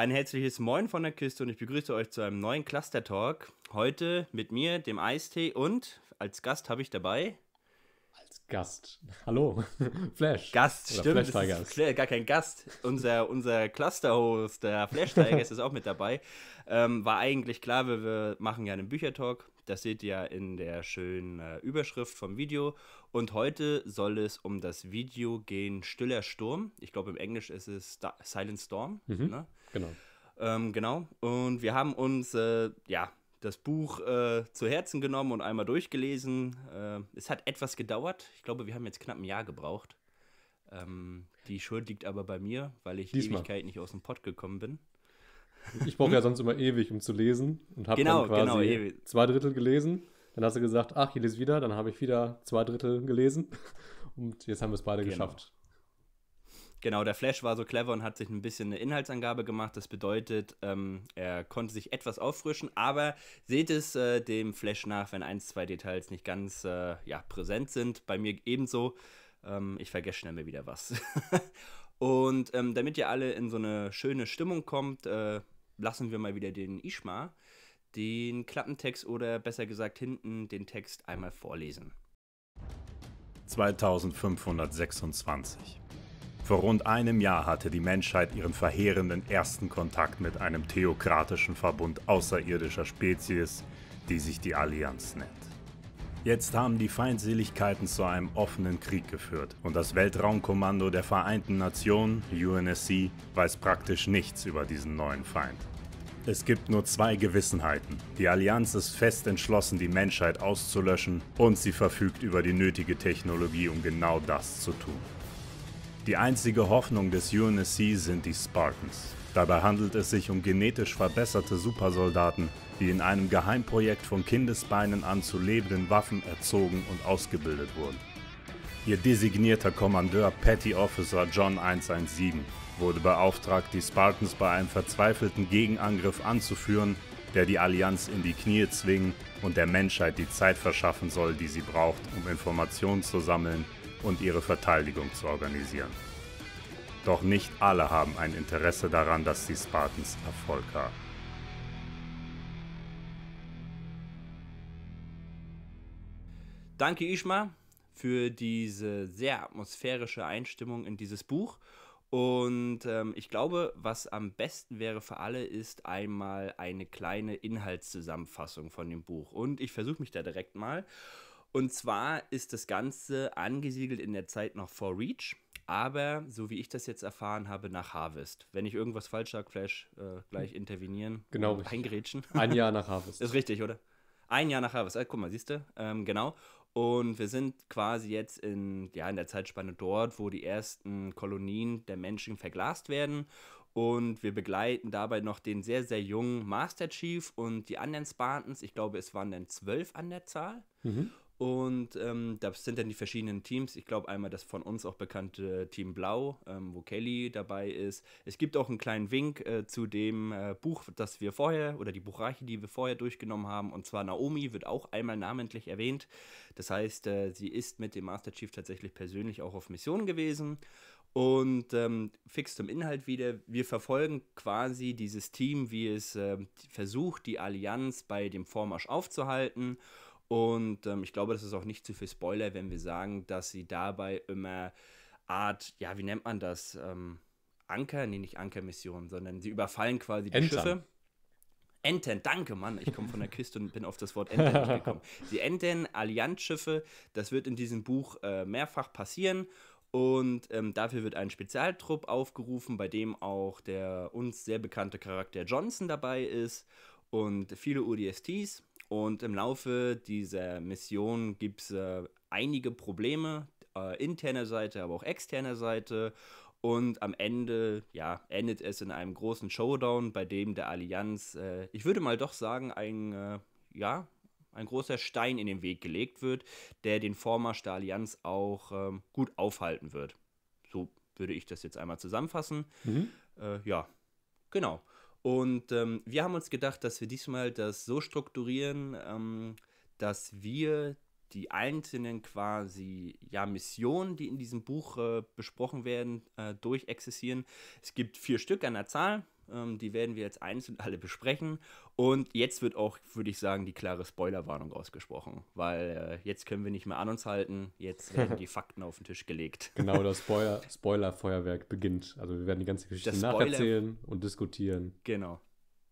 Ein herzliches Moin von der Küste und ich begrüße euch zu einem neuen Cluster Talk. Heute mit mir, dem Eistee und als Gast habe ich dabei. Als Gast. Hallo, Flash. Gast, Oder stimmt. Flash ist gar kein Gast. Unser, unser Cluster-Host, der Flash Tiger, ist auch mit dabei. Ähm, war eigentlich klar, wir, wir machen ja einen Büchertalk. Das seht ihr in der schönen äh, Überschrift vom Video. Und heute soll es um das Video gehen Stiller Sturm. Ich glaube, im Englisch ist es Silent Storm. Mhm, ne? Genau. Ähm, genau. Und wir haben uns, äh, ja, das Buch äh, zu Herzen genommen und einmal durchgelesen. Äh, es hat etwas gedauert. Ich glaube, wir haben jetzt knapp ein Jahr gebraucht. Ähm, die Schuld liegt aber bei mir, weil ich Diesmal. Ewigkeit nicht aus dem Pott gekommen bin. Ich brauche ja sonst immer ewig, um zu lesen. Und habe genau, dann quasi genau, zwei Drittel gelesen. Dann hast du gesagt, ach, ich lese wieder. Dann habe ich wieder zwei Drittel gelesen. Und jetzt haben wir es beide genau. geschafft. Genau, der Flash war so clever und hat sich ein bisschen eine Inhaltsangabe gemacht. Das bedeutet, ähm, er konnte sich etwas auffrischen, aber seht es äh, dem Flash nach, wenn ein, zwei Details nicht ganz äh, ja, präsent sind. Bei mir ebenso. Ähm, ich vergesse schnell mir wieder was. Und ähm, damit ihr alle in so eine schöne Stimmung kommt, äh, lassen wir mal wieder den Ishma den Klappentext oder besser gesagt hinten den Text einmal vorlesen. 2526. Vor rund einem Jahr hatte die Menschheit ihren verheerenden ersten Kontakt mit einem theokratischen Verbund außerirdischer Spezies, die sich die Allianz nennt. Jetzt haben die Feindseligkeiten zu einem offenen Krieg geführt und das Weltraumkommando der Vereinten Nationen, UNSC, weiß praktisch nichts über diesen neuen Feind. Es gibt nur zwei Gewissenheiten. Die Allianz ist fest entschlossen, die Menschheit auszulöschen und sie verfügt über die nötige Technologie, um genau das zu tun. Die einzige Hoffnung des UNSC sind die Spartans. Dabei handelt es sich um genetisch verbesserte Supersoldaten, die in einem Geheimprojekt von Kindesbeinen an zu lebenden Waffen erzogen und ausgebildet wurden. Ihr designierter Kommandeur Petty Officer John 117 wurde beauftragt, die Spartans bei einem verzweifelten Gegenangriff anzuführen, der die Allianz in die Knie zwingen und der Menschheit die Zeit verschaffen soll, die sie braucht, um Informationen zu sammeln und ihre Verteidigung zu organisieren. Doch nicht alle haben ein Interesse daran, dass die Spartans Erfolg haben. Danke, Ishma, für diese sehr atmosphärische Einstimmung in dieses Buch. Und ähm, ich glaube, was am besten wäre für alle, ist einmal eine kleine Inhaltszusammenfassung von dem Buch. Und ich versuche mich da direkt mal. Und zwar ist das Ganze angesiedelt in der Zeit noch vor Reach aber so wie ich das jetzt erfahren habe, nach Harvest. Wenn ich irgendwas falsch sage, Flash, äh, gleich intervenieren. Genau. Eingrätschen. Ein Jahr nach Harvest. Ist richtig, oder? Ein Jahr nach Harvest. Ah, guck mal, siehst du? Ähm, genau. Und wir sind quasi jetzt in, ja, in der Zeitspanne dort, wo die ersten Kolonien der Menschen verglast werden. Und wir begleiten dabei noch den sehr, sehr jungen Master Chief und die anderen Spartans. Ich glaube, es waren dann zwölf an der Zahl. Mhm. Und ähm, das sind dann die verschiedenen Teams. Ich glaube einmal das von uns auch bekannte Team Blau, ähm, wo Kelly dabei ist. Es gibt auch einen kleinen Wink äh, zu dem äh, Buch, das wir vorher, oder die Buchreiche, die wir vorher durchgenommen haben. Und zwar Naomi wird auch einmal namentlich erwähnt. Das heißt, äh, sie ist mit dem Master Chief tatsächlich persönlich auch auf Mission gewesen. Und ähm, fix zum Inhalt wieder. Wir verfolgen quasi dieses Team, wie es ähm, versucht, die Allianz bei dem Vormarsch aufzuhalten. Und ähm, ich glaube, das ist auch nicht zu viel Spoiler, wenn wir sagen, dass sie dabei immer Art, ja, wie nennt man das? Ähm, Anker? Nee, nicht Ankermission, sondern sie überfallen quasi die Entern. Schiffe. Enten, danke, Mann. Ich komme von der Küste und bin auf das Wort Enten nicht gekommen. Sie enten Allianzschiffe. Das wird in diesem Buch äh, mehrfach passieren. Und ähm, dafür wird ein Spezialtrupp aufgerufen, bei dem auch der uns sehr bekannte Charakter Johnson dabei ist und viele ODSTs. Und im Laufe dieser Mission gibt es äh, einige Probleme, äh, interner Seite, aber auch externer Seite. Und am Ende, ja, endet es in einem großen Showdown, bei dem der Allianz, äh, ich würde mal doch sagen, ein, äh, ja, ein großer Stein in den Weg gelegt wird, der den Vormarsch der Allianz auch ähm, gut aufhalten wird. So würde ich das jetzt einmal zusammenfassen. Mhm. Äh, ja, genau. Und ähm, wir haben uns gedacht, dass wir diesmal das so strukturieren, ähm, dass wir die einzelnen quasi ja, Missionen, die in diesem Buch äh, besprochen werden, äh, durchexerzieren. Es gibt vier Stück an der Zahl. Ähm, die werden wir jetzt einzeln alle besprechen. Und jetzt wird auch, würde ich sagen, die klare Spoilerwarnung ausgesprochen, weil äh, jetzt können wir nicht mehr an uns halten. Jetzt werden die Fakten auf den Tisch gelegt. Genau, das Spoiler, Spoiler-Feuerwerk beginnt. Also wir werden die ganze Geschichte nacherzählen und diskutieren. Genau.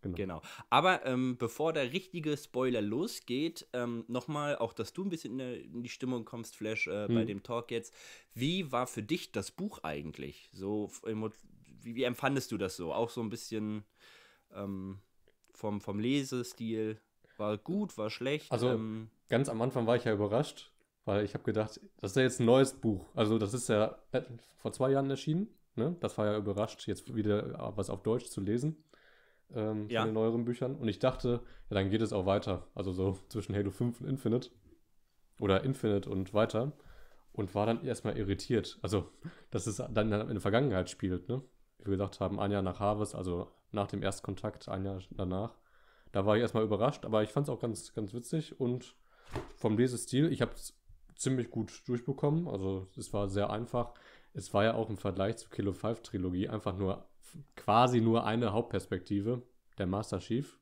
Genau. genau. Aber ähm, bevor der richtige Spoiler losgeht, ähm, nochmal, auch dass du ein bisschen in, die Stimmung kommst, Flash, äh, hm. bei dem Talk jetzt. Wie war für dich das Buch eigentlich? So, wie, wie empfandest du das so? Auch so ein bisschen ähm, vom, vom Lesestil? War gut, war schlecht? Also, ähm, ganz am Anfang war ich ja überrascht, weil ich habe gedacht, das ist ja jetzt ein neues Buch. Also, das ist ja äh, vor zwei Jahren erschienen. Ne? Das war ja überrascht, jetzt wieder was auf Deutsch zu lesen ähm, ja. von den neueren Büchern. Und ich dachte, ja, dann geht es auch weiter. Also so zwischen Halo 5 und Infinite. Oder Infinite und weiter. Und war dann erstmal irritiert. Also, dass es dann in der Vergangenheit spielt, ne? Wie wir gesagt haben, ein Jahr nach Harvest, also nach dem Erstkontakt, ein Jahr danach. Da war ich erstmal überrascht, aber ich fand es auch ganz, ganz witzig und vom Lesestil, ich habe es ziemlich gut durchbekommen. Also es war sehr einfach. Es war ja auch im Vergleich zur Kilo 5 Trilogie einfach nur quasi nur eine Hauptperspektive, der Master Chief.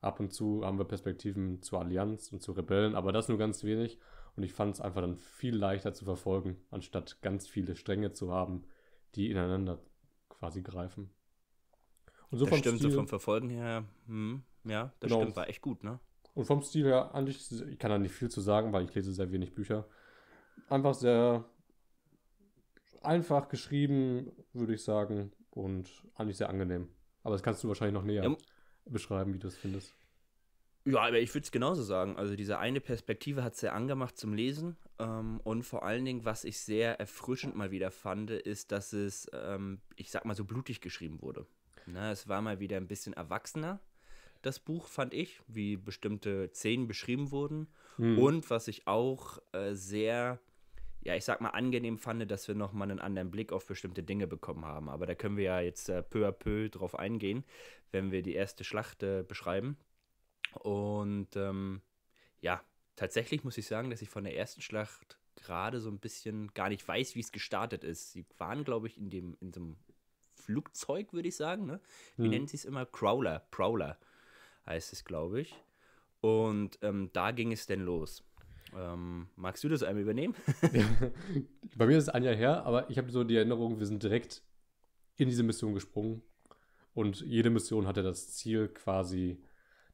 Ab und zu haben wir Perspektiven zur Allianz und zu Rebellen, aber das nur ganz wenig. Und ich fand es einfach dann viel leichter zu verfolgen, anstatt ganz viele Stränge zu haben, die ineinander quasi greifen. Und so das vom stimmt, Stil, so vom Verfolgen her, hm, ja, das genau. stimmt, war echt gut, ne? Und vom Stil her, eigentlich, ich kann da nicht viel zu sagen, weil ich lese sehr wenig Bücher. Einfach sehr einfach geschrieben, würde ich sagen und eigentlich sehr angenehm. Aber das kannst du wahrscheinlich noch näher ja. beschreiben, wie du es findest. Ja, aber ich würde es genauso sagen. Also diese eine Perspektive hat es sehr angemacht zum Lesen. Ähm, und vor allen Dingen, was ich sehr erfrischend mal wieder fand, ist, dass es, ähm, ich sag mal, so blutig geschrieben wurde. Na, es war mal wieder ein bisschen erwachsener, das Buch, fand ich, wie bestimmte Szenen beschrieben wurden. Hm. Und was ich auch äh, sehr ja, ich sag mal, angenehm fand, dass wir nochmal einen anderen Blick auf bestimmte Dinge bekommen haben. Aber da können wir ja jetzt äh, peu à peu drauf eingehen, wenn wir die erste Schlacht äh, beschreiben. Und ähm, ja, tatsächlich muss ich sagen, dass ich von der ersten Schlacht gerade so ein bisschen gar nicht weiß, wie es gestartet ist. Sie waren, glaube ich, in dem, in so einem Flugzeug, würde ich sagen. Ne? Wie mhm. nennen sie es immer? Crawler, Prowler heißt es, glaube ich. Und ähm, da ging es denn los. Ähm, magst du das einmal übernehmen? Bei mir ist es ein Jahr her, aber ich habe so die Erinnerung, wir sind direkt in diese Mission gesprungen. Und jede Mission hatte das Ziel, quasi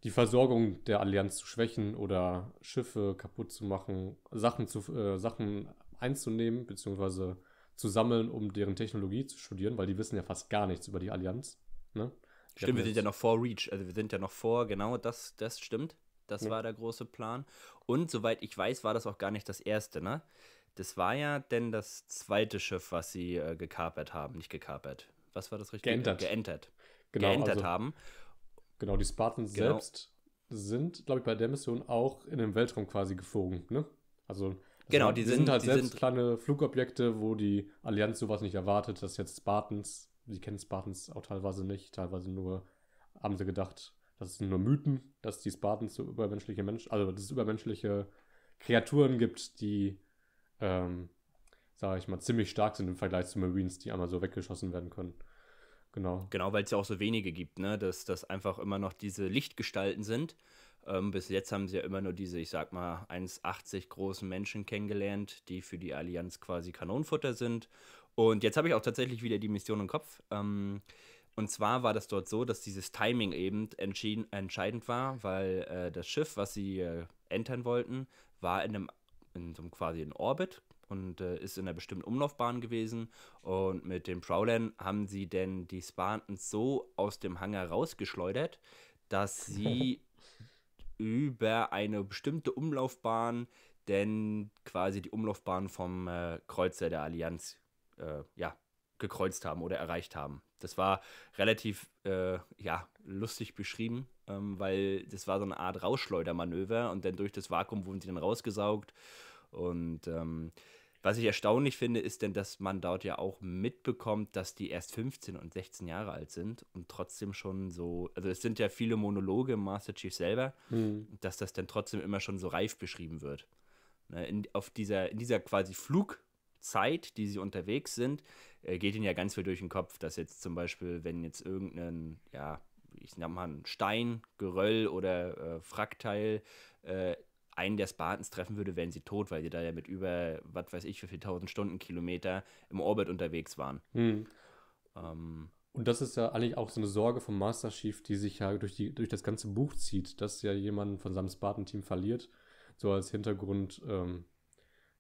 die Versorgung der Allianz zu schwächen oder Schiffe kaputt zu machen, Sachen, zu, äh, Sachen einzunehmen, beziehungsweise zu sammeln, um deren Technologie zu studieren, weil die wissen ja fast gar nichts über die Allianz. Ne? Stimmt, wir sind ja noch vor Reach, also wir sind ja noch vor, genau das, das stimmt. Das ja. war der große Plan. Und soweit ich weiß, war das auch gar nicht das erste, ne? Das war ja denn das zweite Schiff, was sie äh, gekapert haben. Nicht gekapert. Was war das richtig? Geentert. Geentert. Genau, Geentert also, haben. Genau, die Spartans genau. selbst sind, glaube ich, bei der Mission auch in den Weltraum quasi geflogen, ne? Also genau, war, die, sind, sind halt selbst sind, kleine Flugobjekte, wo die Allianz sowas nicht erwartet, dass jetzt Spartans, die kennen Spartans auch teilweise nicht, teilweise nur haben sie gedacht, das sind nur Mythen, dass die Spartans so übermenschliche Menschen, also dass es übermenschliche Kreaturen gibt, die, ähm, sage ich mal, ziemlich stark sind im Vergleich zu Marines, die einmal so weggeschossen werden können. Genau. Genau, weil es ja auch so wenige gibt, ne? Dass das einfach immer noch diese Lichtgestalten sind. Ähm, bis jetzt haben sie ja immer nur diese, ich sag mal, 1,80 großen Menschen kennengelernt, die für die Allianz quasi Kanonenfutter sind. Und jetzt habe ich auch tatsächlich wieder die Mission im Kopf. Ähm, und zwar war das dort so, dass dieses Timing eben entscheidend war, weil äh, das Schiff, was sie äh, entern wollten, war in einem, in so einem quasi in Orbit und äh, ist in einer bestimmten Umlaufbahn gewesen. Und mit den Prowlern haben sie denn die Spartans so aus dem Hangar rausgeschleudert, dass sie über eine bestimmte Umlaufbahn denn quasi die Umlaufbahn vom äh, Kreuzer der Allianz äh, ja, gekreuzt haben oder erreicht haben. Das war relativ äh, ja, lustig beschrieben, ähm, weil das war so eine Art Rausschleudermanöver und dann durch das Vakuum wurden sie dann rausgesaugt. Und ähm, was ich erstaunlich finde, ist denn, dass man dort ja auch mitbekommt, dass die erst 15 und 16 Jahre alt sind und trotzdem schon so, also es sind ja viele Monologe im Master Chief selber, mhm. dass das dann trotzdem immer schon so reif beschrieben wird. Ne, in, auf dieser, in dieser quasi Flug- Zeit, die sie unterwegs sind, äh, geht ihnen ja ganz viel durch den Kopf, dass jetzt zum Beispiel, wenn jetzt irgendein, ja, ich nenne mal ein Stein, Geröll oder äh, Frackteil äh, einen der Spartans treffen würde, wären sie tot, weil sie da ja mit über, was weiß ich, wie viel tausend Stundenkilometer im Orbit unterwegs waren. Hm. Ähm, und das ist ja eigentlich auch so eine Sorge vom Master Chief, die sich ja durch, die, durch das ganze Buch zieht, dass ja jemand von seinem Spartan-Team verliert. So als Hintergrund, ähm,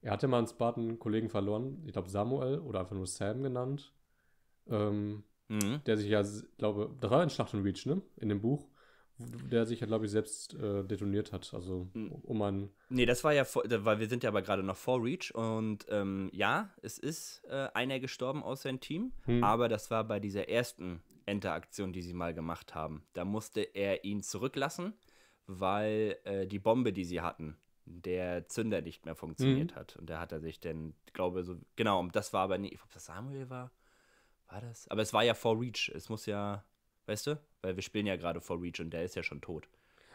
er hatte mal einen Spartan-Kollegen verloren, ich glaube Samuel oder einfach nur Sam genannt. Ähm, mhm. Der sich ja, glaube, das war ein Schlacht und Reach, ne? In dem Buch der sich ja, glaube ich, selbst äh, detoniert hat. Also um ein. Nee, das war ja, vor, weil wir sind ja aber gerade noch vor Reach und ähm, ja, es ist äh, einer gestorben aus seinem Team, hm. aber das war bei dieser ersten Interaktion, die sie mal gemacht haben. Da musste er ihn zurücklassen, weil äh, die Bombe, die sie hatten, der Zünder nicht mehr funktioniert hm. hat. Und da hat er sich dann, glaube so, genau, das war aber nicht, ob das Samuel war, war das? Aber es war ja vor Reach. Es muss ja, weißt du? Weil wir spielen ja gerade vor Reach und der ist ja schon tot.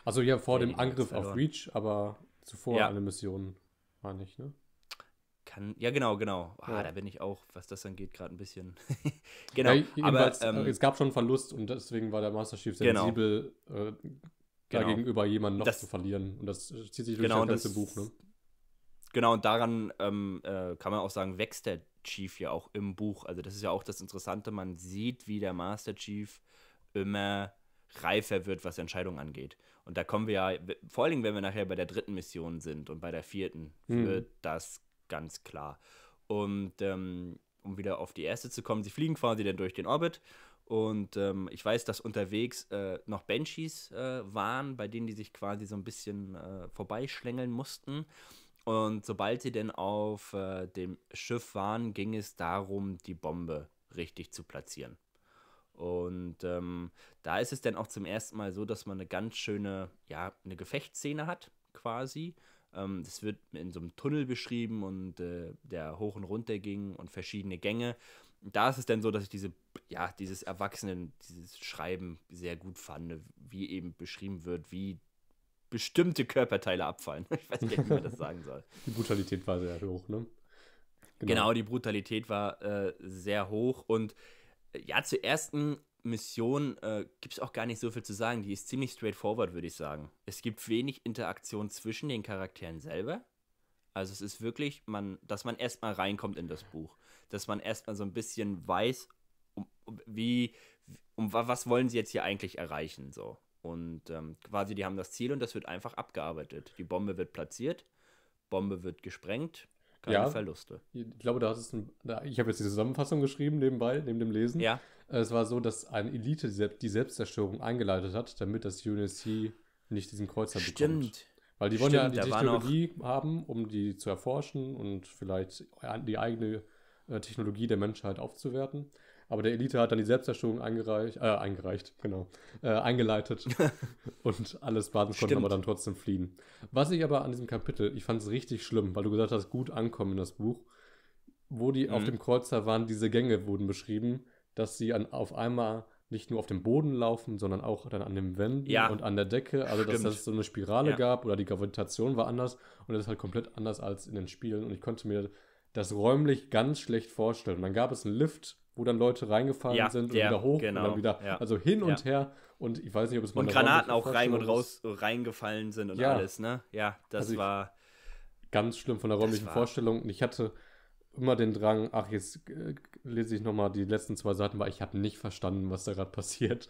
Also ja, vor der dem Angriff auf Reach, aber zuvor ja. eine Mission war nicht, ne? Kann, ja, genau, genau. Ah, ja. Da bin ich auch, was das angeht, gerade ein bisschen. genau. Ja, aber ähm, es gab schon Verlust und deswegen war der Master Chief genau. sensibel, genau. äh, genau. gegenüber jemanden noch das, zu verlieren. Und das zieht sich durch genau, das ganze Buch, ne? Genau, und daran ähm, äh, kann man auch sagen, wächst der Chief ja auch im Buch. Also, das ist ja auch das Interessante. Man sieht, wie der Master Chief immer reifer wird, was Entscheidungen angeht. Und da kommen wir ja, vor Dingen, wenn wir nachher bei der dritten Mission sind und bei der vierten, mhm. wird das ganz klar. Und ähm, um wieder auf die erste zu kommen, sie fliegen quasi dann durch den Orbit. Und ähm, ich weiß, dass unterwegs äh, noch Banshees äh, waren, bei denen die sich quasi so ein bisschen äh, vorbeischlängeln mussten. Und sobald sie denn auf äh, dem Schiff waren, ging es darum, die Bombe richtig zu platzieren. Und ähm, da ist es dann auch zum ersten Mal so, dass man eine ganz schöne, ja, eine Gefechtsszene hat, quasi. Ähm, das wird in so einem Tunnel beschrieben und äh, der hoch und runter ging und verschiedene Gänge. Da ist es dann so, dass ich diese, ja, dieses Erwachsenen, dieses Schreiben sehr gut fand, wie eben beschrieben wird, wie bestimmte Körperteile abfallen. Ich weiß nicht, wie man das sagen soll. Die Brutalität war sehr hoch, ne? Genau, genau die Brutalität war äh, sehr hoch und ja, zur ersten Mission äh, gibt es auch gar nicht so viel zu sagen. Die ist ziemlich straightforward, würde ich sagen. Es gibt wenig Interaktion zwischen den Charakteren selber. Also es ist wirklich, man, dass man erstmal reinkommt in das Buch. Dass man erstmal so ein bisschen weiß, um, wie, um was wollen sie jetzt hier eigentlich erreichen. So. Und ähm, quasi, die haben das Ziel und das wird einfach abgearbeitet. Die Bombe wird platziert, Bombe wird gesprengt, keine ja, Verluste. Ich glaube, da hast ein, ich habe jetzt die Zusammenfassung geschrieben nebenbei, neben dem Lesen. Ja. Äh, es war so, dass eine Elite die Selbstzerstörung eingeleitet hat, damit das UNSC nicht diesen Kreuzer Stimmt. bekommt. Weil die wollen Stimmt, ja die Technologie haben, um die zu erforschen und vielleicht die eigene äh, Technologie der Menschheit aufzuwerten. Aber der Elite hat dann die Selbstzerstörung eingereicht, äh, eingereicht, genau, äh, eingeleitet und alle Spartans konnten aber dann trotzdem fliehen. Was ich aber an diesem Kapitel, ich fand es richtig schlimm, weil du gesagt hast, gut ankommen in das Buch, wo die mhm. auf dem Kreuzer waren, diese Gänge wurden beschrieben, dass sie an, auf einmal nicht nur auf dem Boden laufen, sondern auch dann an den Wänden ja. und an der Decke. Also, Stimmt. dass es so eine Spirale ja. gab oder die Gravitation war anders und das ist halt komplett anders als in den Spielen. Und ich konnte mir das räumlich ganz schlecht vorstellen. Und dann gab es einen Lift wo dann Leute reingefallen ja, sind und ja, wieder hoch genau, und dann wieder, ja. also hin und her und ich weiß nicht, ob es Und Granaten auch rein und raus reingefallen sind und alles, ne? Ja, das also war ganz schlimm von der räumlichen Vorstellung und ich hatte immer den Drang, ach, jetzt äh, lese ich nochmal die letzten zwei Seiten, weil ich habe nicht verstanden, was da gerade passiert.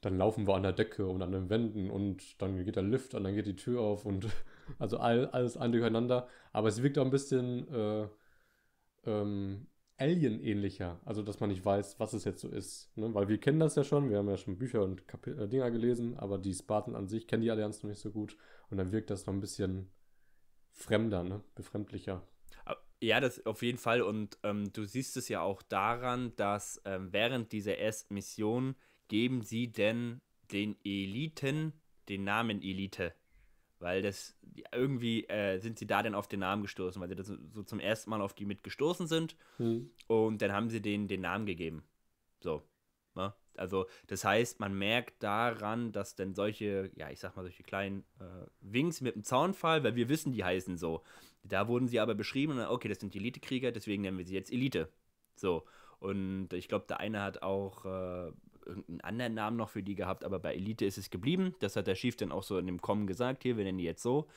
Dann laufen wir an der Decke und an den Wänden und dann geht der Lift und dann geht die Tür auf und also all, alles ein durcheinander. Aber es wirkt auch ein bisschen äh, ähm, Alien-ähnlicher. Also, dass man nicht weiß, was es jetzt so ist. Ne? Weil wir kennen das ja schon, wir haben ja schon Bücher und Kapi äh, Dinger gelesen, aber die Spartan an sich kennen die Allianz noch nicht so gut. Und dann wirkt das noch ein bisschen fremder, ne? befremdlicher. Ja, das auf jeden Fall. Und ähm, du siehst es ja auch daran, dass ähm, während dieser ersten Mission geben sie denn den Eliten den Namen Elite. Weil das irgendwie äh, sind sie da dann auf den Namen gestoßen, weil sie das so zum ersten Mal auf die mitgestoßen sind. Hm. Und dann haben sie denen den Namen gegeben. So. Ne? Also das heißt, man merkt daran, dass dann solche, ja, ich sag mal, solche kleinen äh, Wings mit dem Zaunfall, weil wir wissen, die heißen so. Da wurden sie aber beschrieben, okay, das sind die Elite-Krieger, deswegen nennen wir sie jetzt Elite. So. Und ich glaube, der eine hat auch äh, irgendeinen anderen Namen noch für die gehabt, aber bei Elite ist es geblieben. Das hat der Chief dann auch so in dem Kommen gesagt, hier, wir nennen die jetzt so.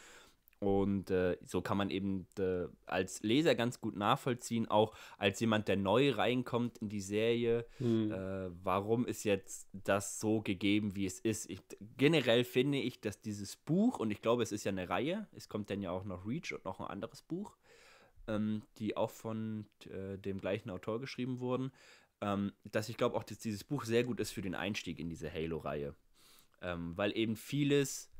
Und äh, so kann man eben äh, als Leser ganz gut nachvollziehen, auch als jemand, der neu reinkommt in die Serie, hm. äh, warum ist jetzt das so gegeben, wie es ist. Ich, generell finde ich, dass dieses Buch, und ich glaube, es ist ja eine Reihe, es kommt dann ja auch noch Reach und noch ein anderes Buch, ähm, die auch von äh, dem gleichen Autor geschrieben wurden, ähm, dass ich glaube auch, dass dieses Buch sehr gut ist für den Einstieg in diese Halo-Reihe. Ähm, weil eben vieles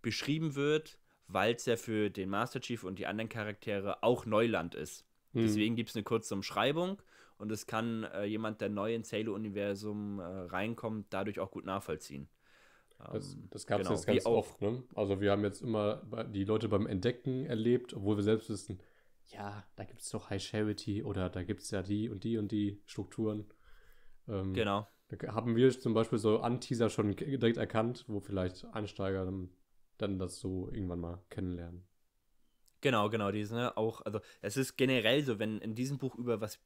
beschrieben wird, weil es ja für den Master Chief und die anderen Charaktere auch Neuland ist. Mhm. Deswegen gibt es eine kurze Umschreibung und es kann äh, jemand, der neu ins Halo-Universum äh, reinkommt, dadurch auch gut nachvollziehen. Das, ähm, das gab es genau, jetzt ganz oft. Ne? Also wir haben jetzt immer die Leute beim Entdecken erlebt, obwohl wir selbst wissen, ja, da gibt es doch High Charity oder da gibt es ja die und die und die Strukturen. Ähm, genau. Da haben wir zum Beispiel so Anteaser schon direkt erkannt, wo vielleicht Einsteiger dann dann das so irgendwann mal kennenlernen. Genau, genau, diese, ne, auch, also es ist generell so, wenn in diesem Buch über was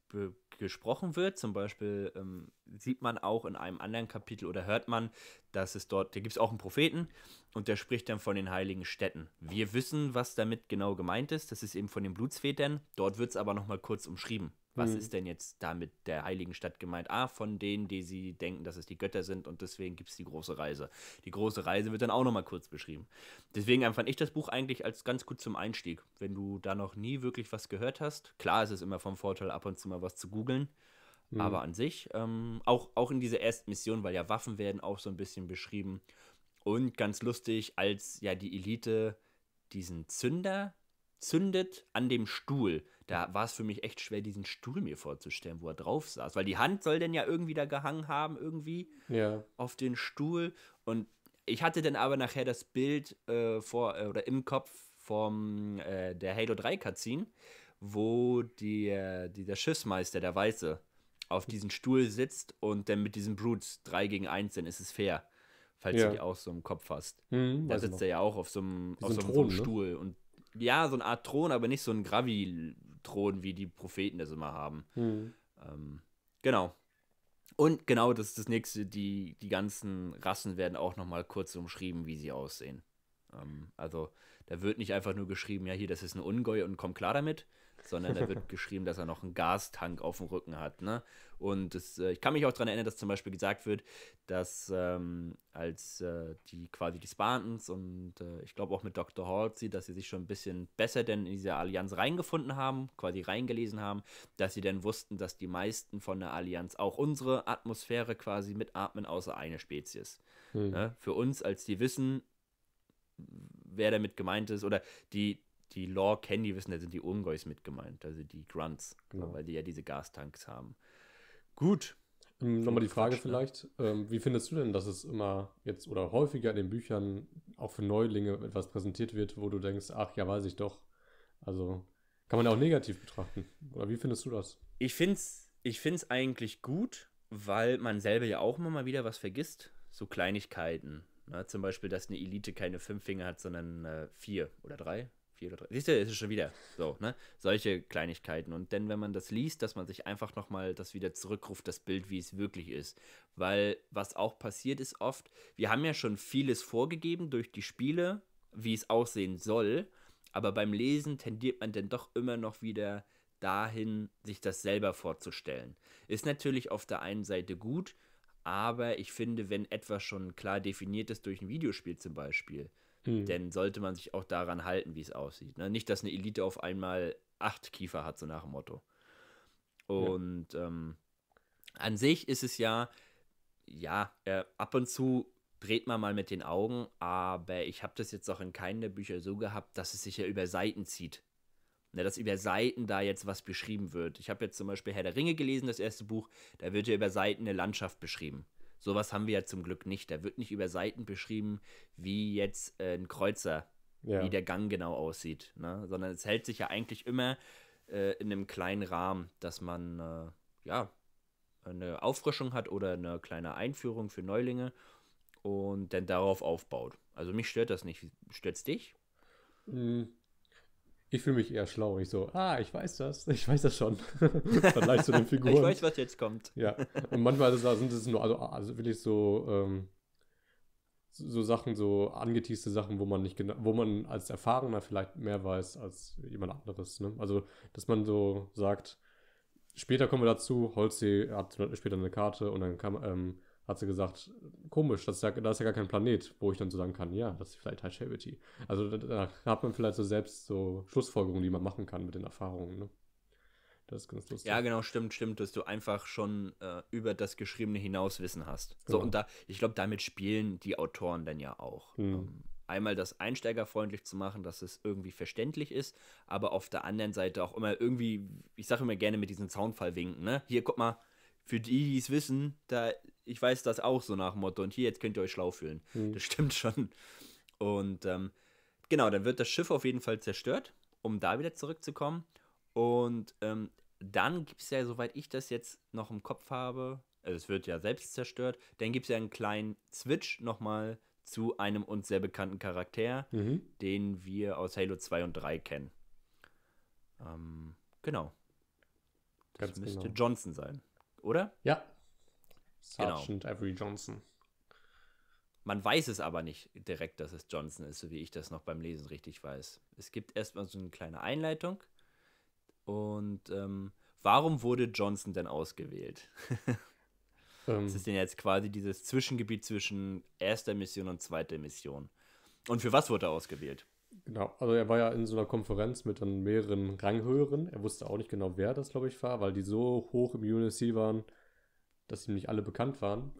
gesprochen wird, zum Beispiel ähm, sieht man auch in einem anderen Kapitel oder hört man, dass es dort, da gibt es auch einen Propheten und der spricht dann von den heiligen Städten. Wir wissen, was damit genau gemeint ist, das ist eben von den Blutsvätern, dort wird es aber nochmal kurz umschrieben. Was mhm. ist denn jetzt da mit der heiligen Stadt gemeint? Ah, von denen, die sie denken, dass es die Götter sind und deswegen gibt es die große Reise. Die große Reise wird dann auch nochmal kurz beschrieben. Deswegen empfand ich das Buch eigentlich als ganz gut zum Einstieg. Wenn du da noch nie wirklich was gehört hast, klar ist es immer vom Vorteil, ab und zu mal was zu googeln. Mhm. Aber an sich, ähm, auch, auch in dieser ersten Mission, weil ja Waffen werden auch so ein bisschen beschrieben. Und ganz lustig, als ja die Elite diesen Zünder zündet an dem Stuhl da war es für mich echt schwer, diesen Stuhl mir vorzustellen, wo er drauf saß. Weil die Hand soll denn ja irgendwie da gehangen haben, irgendwie ja. auf den Stuhl. Und ich hatte dann aber nachher das Bild äh, vor äh, oder im Kopf vom äh, der Halo 3 Cutscene, wo die, die, der Schiffsmeister, der Weiße, auf diesem Stuhl sitzt und dann mit diesen Brutes 3 gegen 1, dann ist es fair. Falls ja. du die auch so im Kopf hast. Mhm, da sitzt er ja auch auf so einem, auf so einem, Thron, so einem ne? Stuhl. Und ja, so eine Art Thron, aber nicht so ein Gravi Thron, wie die Propheten das immer haben. Mhm. Ähm, genau. Und genau, das ist das nächste, die, die ganzen Rassen werden auch nochmal kurz umschrieben, wie sie aussehen. Ähm, also da wird nicht einfach nur geschrieben, ja, hier, das ist ein Ungeheuer und komm klar damit, sondern da wird geschrieben, dass er noch einen Gastank auf dem Rücken hat. Ne? Und das, äh, ich kann mich auch daran erinnern, dass zum Beispiel gesagt wird, dass ähm, als äh, die quasi die Spartans und äh, ich glaube auch mit Dr. Halsey, dass sie sich schon ein bisschen besser denn in diese Allianz reingefunden haben, quasi reingelesen haben, dass sie dann wussten, dass die meisten von der Allianz auch unsere Atmosphäre quasi mitatmen, außer eine Spezies. Mhm. Ne? Für uns, als die wissen, wer damit gemeint ist, oder die, die Lore kennen, die wissen, da sind die Ungeus mit gemeint, also die Grunts, genau. weil die ja diese Gastanks haben. Gut. Ähm, Nochmal die Frage vielleicht, ähm, wie findest du denn, dass es immer jetzt oder häufiger in den Büchern auch für Neulinge etwas präsentiert wird, wo du denkst, ach ja, weiß ich doch. Also kann man ja auch negativ betrachten. Oder wie findest du das? Ich finde es ich find's eigentlich gut, weil man selber ja auch immer mal wieder was vergisst. So Kleinigkeiten. Ne? Zum Beispiel, dass eine Elite keine fünf Finger hat, sondern äh, vier oder drei. Vier oder drei. Siehst du, ist es schon wieder so, ne? Solche Kleinigkeiten. Und dann, wenn man das liest, dass man sich einfach nochmal das wieder zurückruft, das Bild, wie es wirklich ist. Weil was auch passiert ist oft, wir haben ja schon vieles vorgegeben durch die Spiele, wie es aussehen soll. Aber beim Lesen tendiert man dann doch immer noch wieder dahin, sich das selber vorzustellen. Ist natürlich auf der einen Seite gut, aber ich finde, wenn etwas schon klar definiert ist durch ein Videospiel zum Beispiel, hm. dann sollte man sich auch daran halten, wie es aussieht. Ne? Nicht, dass eine Elite auf einmal acht Kiefer hat, so nach dem Motto. Und ja. ähm, an sich ist es ja, ja, äh, ab und zu dreht man mal mit den Augen, aber ich habe das jetzt auch in keinem der Bücher so gehabt, dass es sich ja über Seiten zieht. Ne, dass über Seiten da jetzt was beschrieben wird. Ich habe jetzt zum Beispiel Herr der Ringe gelesen, das erste Buch, da wird ja über Seiten eine Landschaft beschrieben. Sowas haben wir ja zum Glück nicht. Da wird nicht über Seiten beschrieben, wie jetzt äh, ein Kreuzer, ja. wie der Gang genau aussieht, ne? sondern es hält sich ja eigentlich immer äh, in einem kleinen Rahmen, dass man, äh, ja, eine Auffrischung hat oder eine kleine Einführung für Neulinge und dann darauf aufbaut. Also mich stört das nicht. Stört es dich? Ich fühle mich eher schlau. Ich so, ah, ich weiß das, ich weiß das schon. Vergleich zu den Figuren. Ich weiß, was jetzt kommt. Ja, und manchmal sind es nur, also, also wirklich so, ähm, so Sachen, so angeteaste Sachen, wo man nicht genau, wo man als Erfahrener vielleicht mehr weiß als jemand anderes. Ne? Also, dass man so sagt, später kommen wir dazu, Holzsee hat später eine Karte und dann kam, ähm, hat sie gesagt, komisch, das ist ja, da ist ja gar kein Planet, wo ich dann so sagen kann, ja, das ist vielleicht High Charity. Also da, hat man vielleicht so selbst so Schlussfolgerungen, die man machen kann mit den Erfahrungen. Ne? Das ist ganz lustig. Ja, genau, stimmt, stimmt, dass du einfach schon äh, über das Geschriebene hinaus Wissen hast. So, genau. und da, ich glaube, damit spielen die Autoren dann ja auch. Mhm. Ähm, einmal das einsteigerfreundlich zu machen, dass es irgendwie verständlich ist, aber auf der anderen Seite auch immer irgendwie, ich sage immer gerne mit diesem Soundfall winken, ne? Hier, guck mal, für die, die es wissen, da, ich weiß das auch so nach dem Motto. Und hier, jetzt könnt ihr euch schlau fühlen. Mhm. Das stimmt schon. Und ähm, genau, dann wird das Schiff auf jeden Fall zerstört, um da wieder zurückzukommen. Und ähm, dann gibt es ja, soweit ich das jetzt noch im Kopf habe, also es wird ja selbst zerstört, dann gibt es ja einen kleinen Switch nochmal zu einem uns sehr bekannten Charakter, mhm. den wir aus Halo 2 und 3 kennen. Ähm, genau. Das Ganz müsste genau. Johnson sein oder? Ja. Sergeant genau. Avery Johnson. Man weiß es aber nicht direkt, dass es Johnson ist, so wie ich das noch beim Lesen richtig weiß. Es gibt erstmal so eine kleine Einleitung. Und ähm, warum wurde Johnson denn ausgewählt? ähm, Was ist denn jetzt quasi dieses Zwischengebiet zwischen erster Mission und zweiter Mission? Und für was wurde er ausgewählt? Genau, also er war ja in so einer Konferenz mit dann mehreren Ranghöheren. Er wusste auch nicht genau, wer das, glaube ich, war, weil die so hoch im UNSC waren, dass ihm nicht alle bekannt waren.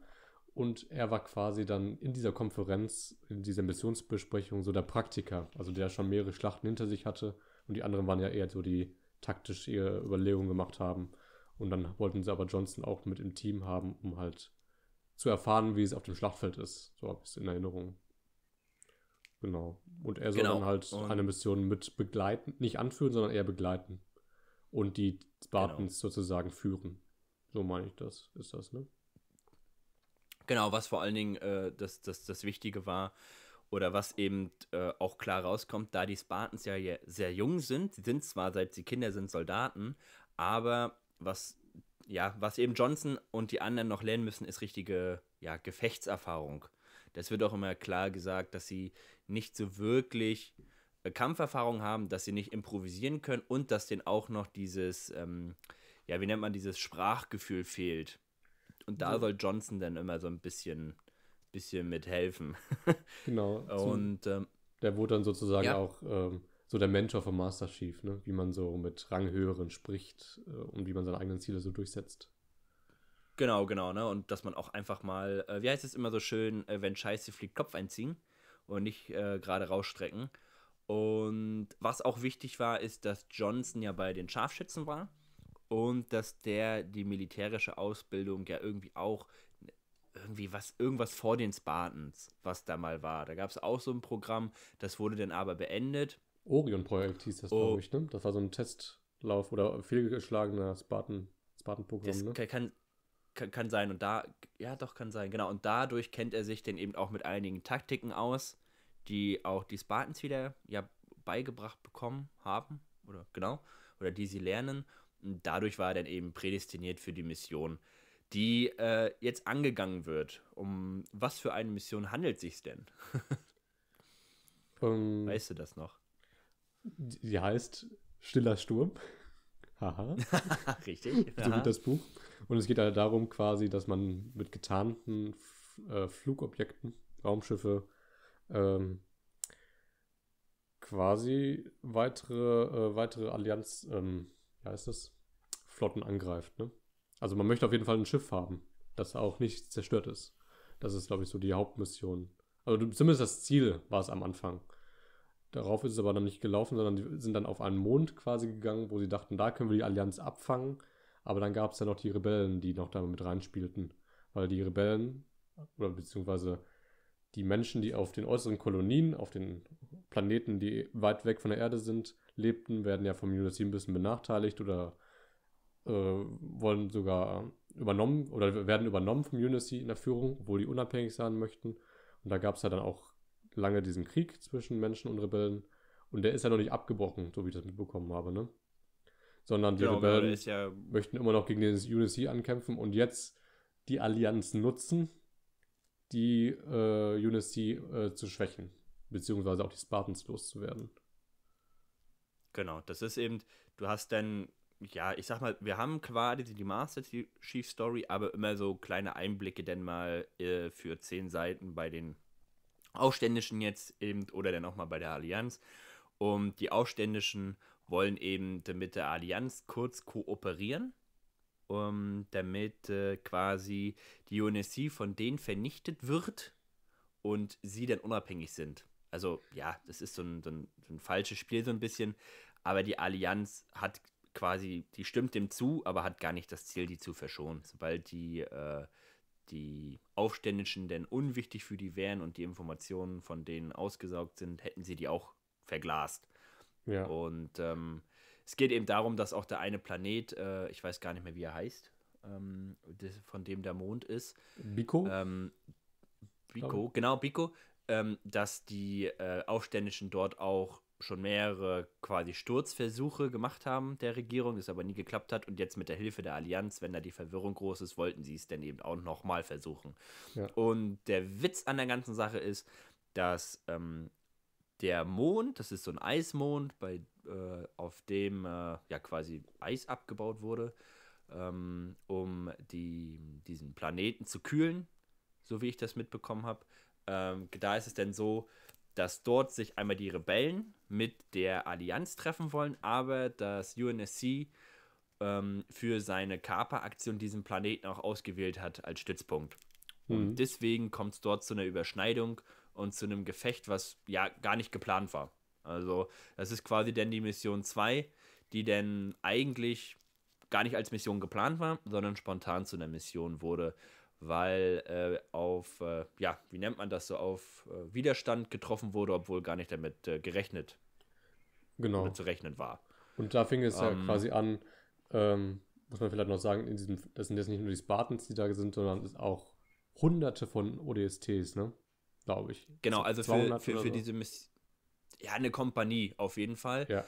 Und er war quasi dann in dieser Konferenz, in dieser Missionsbesprechung so der Praktiker, also der schon mehrere Schlachten hinter sich hatte. Und die anderen waren ja eher so die taktisch ihre Überlegungen gemacht haben. Und dann wollten sie aber Johnson auch mit im Team haben, um halt zu erfahren, wie es auf dem Schlachtfeld ist. So habe ich es in Erinnerung. Genau. Und er soll genau. dann halt und eine Mission mit begleiten, nicht anführen, sondern eher begleiten. Und die Spartans genau. sozusagen führen. So meine ich das, ist das, ne? Genau, was vor allen Dingen äh, das, das, das Wichtige war, oder was eben äh, auch klar rauskommt, da die Spartans ja sehr jung sind, sie sind zwar seit sie Kinder sind Soldaten, aber was ja, was eben Johnson und die anderen noch lernen müssen, ist richtige ja, Gefechtserfahrung. Das wird auch immer klar gesagt, dass sie nicht so wirklich äh, Kampferfahrung haben, dass sie nicht improvisieren können und dass denen auch noch dieses, ähm, ja, wie nennt man dieses Sprachgefühl fehlt. Und da ja. soll Johnson dann immer so ein bisschen, bisschen mithelfen. genau. und ähm, der wurde dann sozusagen ja. auch ähm, so der Mentor vom Master Chief, ne? wie man so mit Ranghöheren spricht äh, und wie man seine eigenen Ziele so durchsetzt. Genau, genau, ne? Und dass man auch einfach mal, äh, wie heißt es immer so schön, äh, wenn Scheiße fliegt, Kopf einziehen und nicht äh, gerade rausstrecken. Und was auch wichtig war, ist, dass Johnson ja bei den Scharfschützen war und dass der die militärische Ausbildung ja irgendwie auch irgendwie was, irgendwas vor den Spartans, was da mal war. Da gab es auch so ein Programm, das wurde dann aber beendet. Orion-Projekt hieß das, oh. glaube ich, ne? Das war so ein Testlauf oder fehlgeschlagener Spartan, Spartan-Programm, das ne? Kann, kann, kann sein. Und da, ja, doch, kann sein, genau. Und dadurch kennt er sich dann eben auch mit einigen Taktiken aus, die auch die Spartans wieder ja beigebracht bekommen haben. Oder genau. Oder die sie lernen. Und dadurch war er dann eben prädestiniert für die Mission, die äh, jetzt angegangen wird. Um was für eine Mission handelt sich denn? um, ähm, weißt du das noch? Die heißt Stiller Sturm. Haha. Richtig. so wie das Buch. Und es geht halt darum, quasi, dass man mit getarnten äh, Flugobjekten, Raumschiffe, ähm, quasi weitere, äh, weitere Allianz, ähm, wie heißt das? Flotten angreift. Ne? Also man möchte auf jeden Fall ein Schiff haben, das auch nicht zerstört ist. Das ist, glaube ich, so die Hauptmission. Also zumindest das Ziel war es am Anfang. Darauf ist es aber dann nicht gelaufen, sondern die sind dann auf einen Mond quasi gegangen, wo sie dachten, da können wir die Allianz abfangen. Aber dann gab es ja noch die Rebellen, die noch da mit reinspielten. Weil die Rebellen, oder beziehungsweise die Menschen, die auf den äußeren Kolonien, auf den Planeten, die weit weg von der Erde sind, lebten, werden ja vom UNSC ein bisschen benachteiligt oder äh, wollen sogar übernommen oder werden übernommen vom Unity in der Führung, obwohl die unabhängig sein möchten. Und da gab es ja dann auch lange diesen Krieg zwischen Menschen und Rebellen. Und der ist ja noch nicht abgebrochen, so wie ich das mitbekommen habe, ne? Sondern die Genau, Rebellen ja möchten immer noch gegen den UNSC ankämpfen und jetzt die Allianz nutzen, die äh, UNSC äh, zu schwächen, beziehungsweise auch die Spartans loszuwerden. Genau, das ist eben, du hast dann, ja, ich sag mal, wir haben quasi die Master Chief Story, aber immer so kleine Einblicke denn mal äh, für zehn Seiten bei den Aufständischen jetzt eben oder dann auch mal bei der Allianz. Und die Aufständischen wollen eben mit der Allianz kurz kooperieren, um, damit äh, quasi die UNSC von denen vernichtet wird und sie dann unabhängig sind. Also ja, das ist so ein, so ein, so ein falsches Spiel so ein bisschen, aber die Allianz hat quasi, die stimmt dem zu, aber hat gar nicht das Ziel, die zu verschonen. Sobald die, äh, die Aufständischen denn unwichtig für die wären und die Informationen von denen ausgesaugt sind, hätten sie die auch verglast. Ja. Und ähm, es geht eben darum, dass auch der eine Planet, äh, ich weiß gar nicht mehr, wie er heißt, ähm, das, von dem der Mond ist, Biko? ähm, Biko, genau, Biko, ähm, dass die äh, Aufständischen dort auch schon mehrere quasi Sturzversuche gemacht haben der Regierung, das aber nie geklappt hat und jetzt mit der Hilfe der Allianz, wenn da die Verwirrung groß ist, wollten sie es dann eben auch nochmal versuchen. Ja. Und der Witz an der ganzen Sache ist, dass ähm, der Mond, das ist so ein Eismond, bei, äh, auf dem äh, ja quasi Eis abgebaut wurde, ähm, um die, diesen Planeten zu kühlen, so wie ich das mitbekommen habe. Ähm, da ist es denn so, dass dort sich einmal die Rebellen mit der Allianz treffen wollen, aber das UNSC ähm, für seine Kaperaktion diesen Planeten auch ausgewählt hat als Stützpunkt. Und Mhm. deswegen kommt es dort zu einer Überschneidung und zu einem Gefecht, was ja gar nicht geplant war. Also, das ist quasi dann die Mission 2, die dann eigentlich gar nicht als Mission geplant war, sondern spontan zu einer Mission wurde, weil äh, auf, äh, ja, wie nennt man das so, auf äh, Widerstand getroffen wurde, obwohl gar nicht damit äh, gerechnet Genau. zu rechnen war. Und da fing es ja Ähm, quasi an, ähm, muss man vielleicht noch sagen, in diesem, das sind jetzt nicht nur die Spartans, die da sind, sondern es auch hunderte von ODSTs, ne? Glaube ich. Genau, also für, 200 für, für so. diese Mission, ja, eine Kompanie auf jeden Fall. Ja.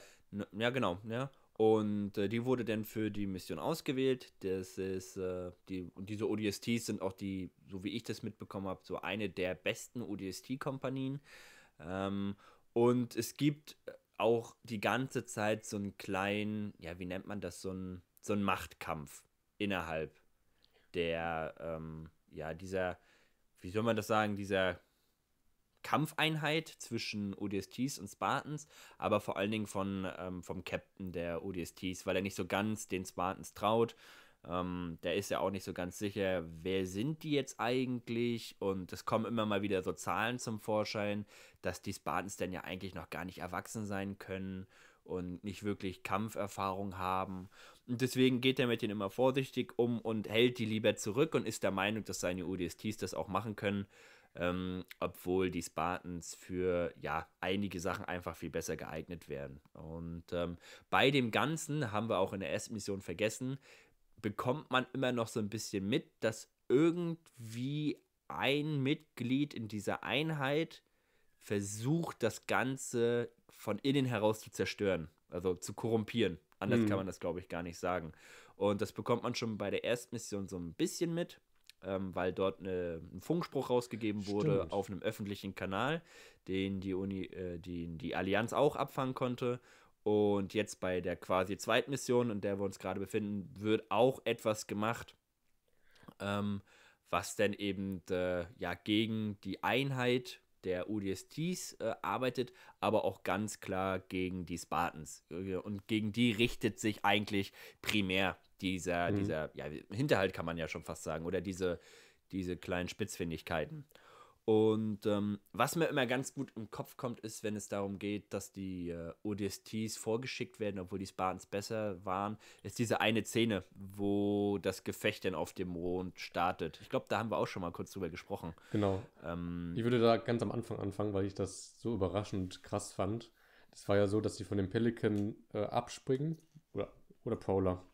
Ja, genau, ja. Und äh, die wurde dann für die Mission ausgewählt. Das ist, äh, die, und diese ODSTs sind auch die, so wie ich das mitbekommen habe, so eine der besten ODST-Kompanien. Ähm, und es gibt auch die ganze Zeit so einen kleinen, ja, wie nennt man das, so einen, so einen Machtkampf innerhalb der, ähm, ja, dieser, wie soll man das sagen, dieser Kampfeinheit zwischen ODSTs und Spartans, aber vor allen Dingen von, ähm, vom Captain der ODSTs, weil er nicht so ganz den Spartans traut. Ähm, der ist ja auch nicht so ganz sicher, wer sind die jetzt eigentlich? Und es kommen immer mal wieder so Zahlen zum Vorschein, dass die Spartans dann ja eigentlich noch gar nicht erwachsen sein können und nicht wirklich Kampferfahrung haben. Und deswegen geht er mit denen immer vorsichtig um und hält die lieber zurück und ist der Meinung, dass seine ODSTs das auch machen können. Ähm, obwohl die Spartans für ja einige Sachen einfach viel besser geeignet werden. Und ähm, bei dem Ganzen haben wir auch in der ersten Mission vergessen, bekommt man immer noch so ein bisschen mit, dass irgendwie ein Mitglied in dieser Einheit versucht, das Ganze von innen heraus zu zerstören, also zu korrumpieren. Anders Mhm. kann man das, glaube ich, gar nicht sagen. Und das bekommt man schon bei der ersten Mission so ein bisschen mit, ähm, weil dort eine, ein Funkspruch rausgegeben wurde Stimmt. auf einem öffentlichen Kanal, den die, Uni, äh, die, die Allianz auch abfangen konnte. Und jetzt bei der quasi zweiten Mission, in der wir uns gerade befinden, wird auch etwas gemacht, ähm, was dann eben äh, ja gegen die Einheit der ODSTs äh, arbeitet, aber auch ganz klar gegen die Spartans. Äh, Und gegen die richtet sich eigentlich primär dieser, Mhm. dieser ja, Hinterhalt, kann man ja schon fast sagen, oder diese, diese kleinen Spitzfindigkeiten. Und ähm, was mir immer ganz gut im Kopf kommt, ist, wenn es darum geht, dass die äh, ODSTs vorgeschickt werden, obwohl die Spartans besser waren, ist diese eine Szene, wo das Gefecht dann auf dem Mond startet. Ich glaube, da haben wir auch schon mal kurz drüber gesprochen. Genau. Ähm, Ich würde da ganz am Anfang anfangen, weil ich das so überraschend krass fand. Das war ja so, dass sie von dem Pelican äh, abspringen. Oder, oder Prowler.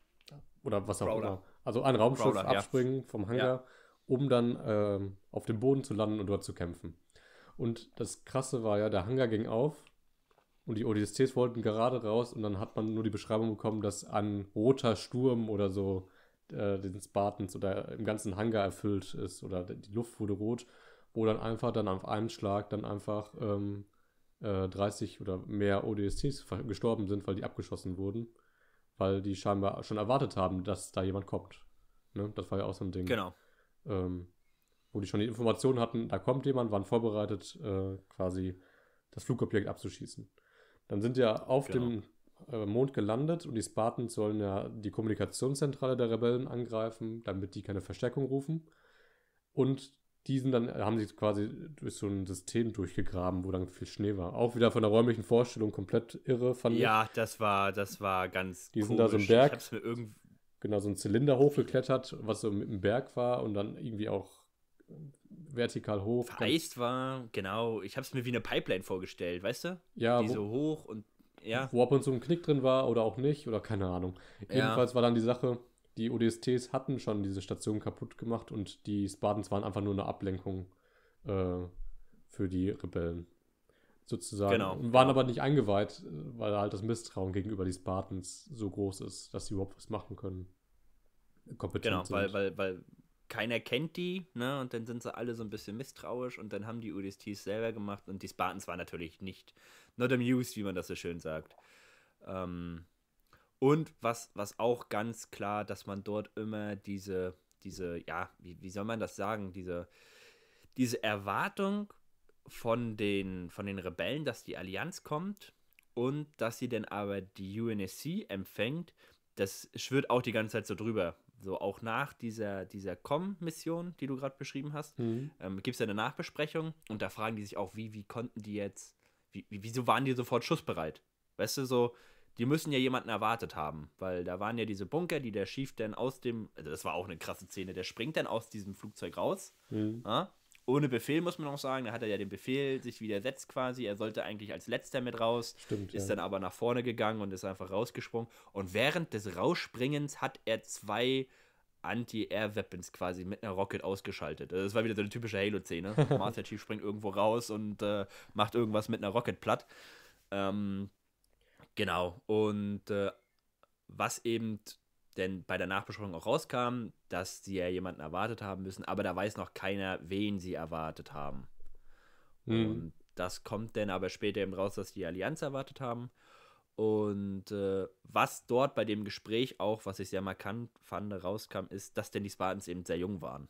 Oder was auch Prowler. immer. Also ein Raumschiff Prowler, ja. abspringen vom Hangar, Ja. um dann ähm, auf dem Boden zu landen und dort zu kämpfen. Und das Krasse war ja, der Hangar ging auf und die ODSTs wollten gerade raus und dann hat man nur die Beschreibung bekommen, dass ein roter Sturm oder so äh, den Spartans oder im ganzen Hangar erfüllt ist oder die Luft wurde rot, wo dann einfach dann auf einen Schlag dann einfach ähm, äh, 30 oder mehr ODSTs gestorben sind, weil die abgeschossen wurden, weil die scheinbar schon erwartet haben, dass da jemand kommt. Ne? Das war ja auch so ein Ding Genau. ähm, wo die schon die Informationen hatten, da kommt jemand, waren vorbereitet, äh, quasi das Flugobjekt abzuschießen. Dann sind ja auf Genau. dem äh, Mond gelandet und die Spartans sollen ja die Kommunikationszentrale der Rebellen angreifen, damit die keine Verstärkung rufen. Und diesen dann äh, haben sie quasi durch so ein System durchgegraben, wo dann viel Schnee war. Auch wieder von der räumlichen Vorstellung komplett irre, fand ich. Ja, das war, das war ganz Die sind da so komisch. Berg. Ich hab's mir genau so ein Zylinder hochgeklettert, was so im Berg war und dann irgendwie auch vertikal hoch. vereist war, genau. Ich habe es mir wie eine Pipeline vorgestellt, weißt du? Ja, die wo, so hoch und ja, wo ab und zu ein Knick drin war oder auch nicht oder keine Ahnung. Ja. Jedenfalls war dann die Sache, die ODSTs hatten schon diese Station kaputt gemacht und die Spartans waren einfach nur eine Ablenkung äh, für die Rebellen. Sozusagen. Genau, Und waren aber nicht eingeweiht, äh, weil halt das Misstrauen gegenüber die Spartans so groß ist, dass sie überhaupt was machen können. Kompetent genau, weil, sind. weil, weil keiner kennt die, ne? Und dann sind sie alle so ein bisschen misstrauisch und dann haben die UDSTs selber gemacht und die Spartans waren natürlich nicht not amused, wie man das so schön sagt. Ähm, und was, was auch ganz klar, dass man dort immer diese, diese, ja, wie, wie soll man das sagen, diese, diese Erwartung von den, von den Rebellen, dass die Allianz kommt und dass sie dann aber die UNSC empfängt, das schwirrt auch die ganze Zeit so drüber. So auch nach dieser, dieser Com-Mission, die du gerade beschrieben hast, Mhm. ähm, gibt es ja eine Nachbesprechung und da fragen die sich auch, wie, wie konnten die jetzt, wie, wie, wieso waren die sofort schussbereit? Weißt du, so, die müssen ja jemanden erwartet haben, weil da waren ja diese Bunker, die der Chief dann aus dem, also das war auch eine krasse Szene, der springt dann aus diesem Flugzeug raus, Mhm. ja? ohne Befehl muss man auch sagen, da hat er ja den Befehl sich widersetzt quasi, er sollte eigentlich als letzter mit raus, Stimmt, ist ja. dann aber nach vorne gegangen und ist einfach rausgesprungen. Und während des Rausspringens hat er zwei Anti-Air-Weapons quasi mit einer Rocket ausgeschaltet. Das war wieder so eine typische Halo-Szene. Master Chief springt irgendwo raus und äh, macht irgendwas mit einer Rocket platt. Ähm, genau. Und äh, was eben denn bei der Nachbesprechung auch rauskam, dass sie ja jemanden erwartet haben müssen, aber da weiß noch keiner, wen sie erwartet haben. Mhm. Und das kommt dann aber später eben raus, dass die Allianz erwartet haben. Und äh, was dort bei dem Gespräch auch, was ich sehr markant fand, rauskam, ist, dass denn die Spartans eben sehr jung waren.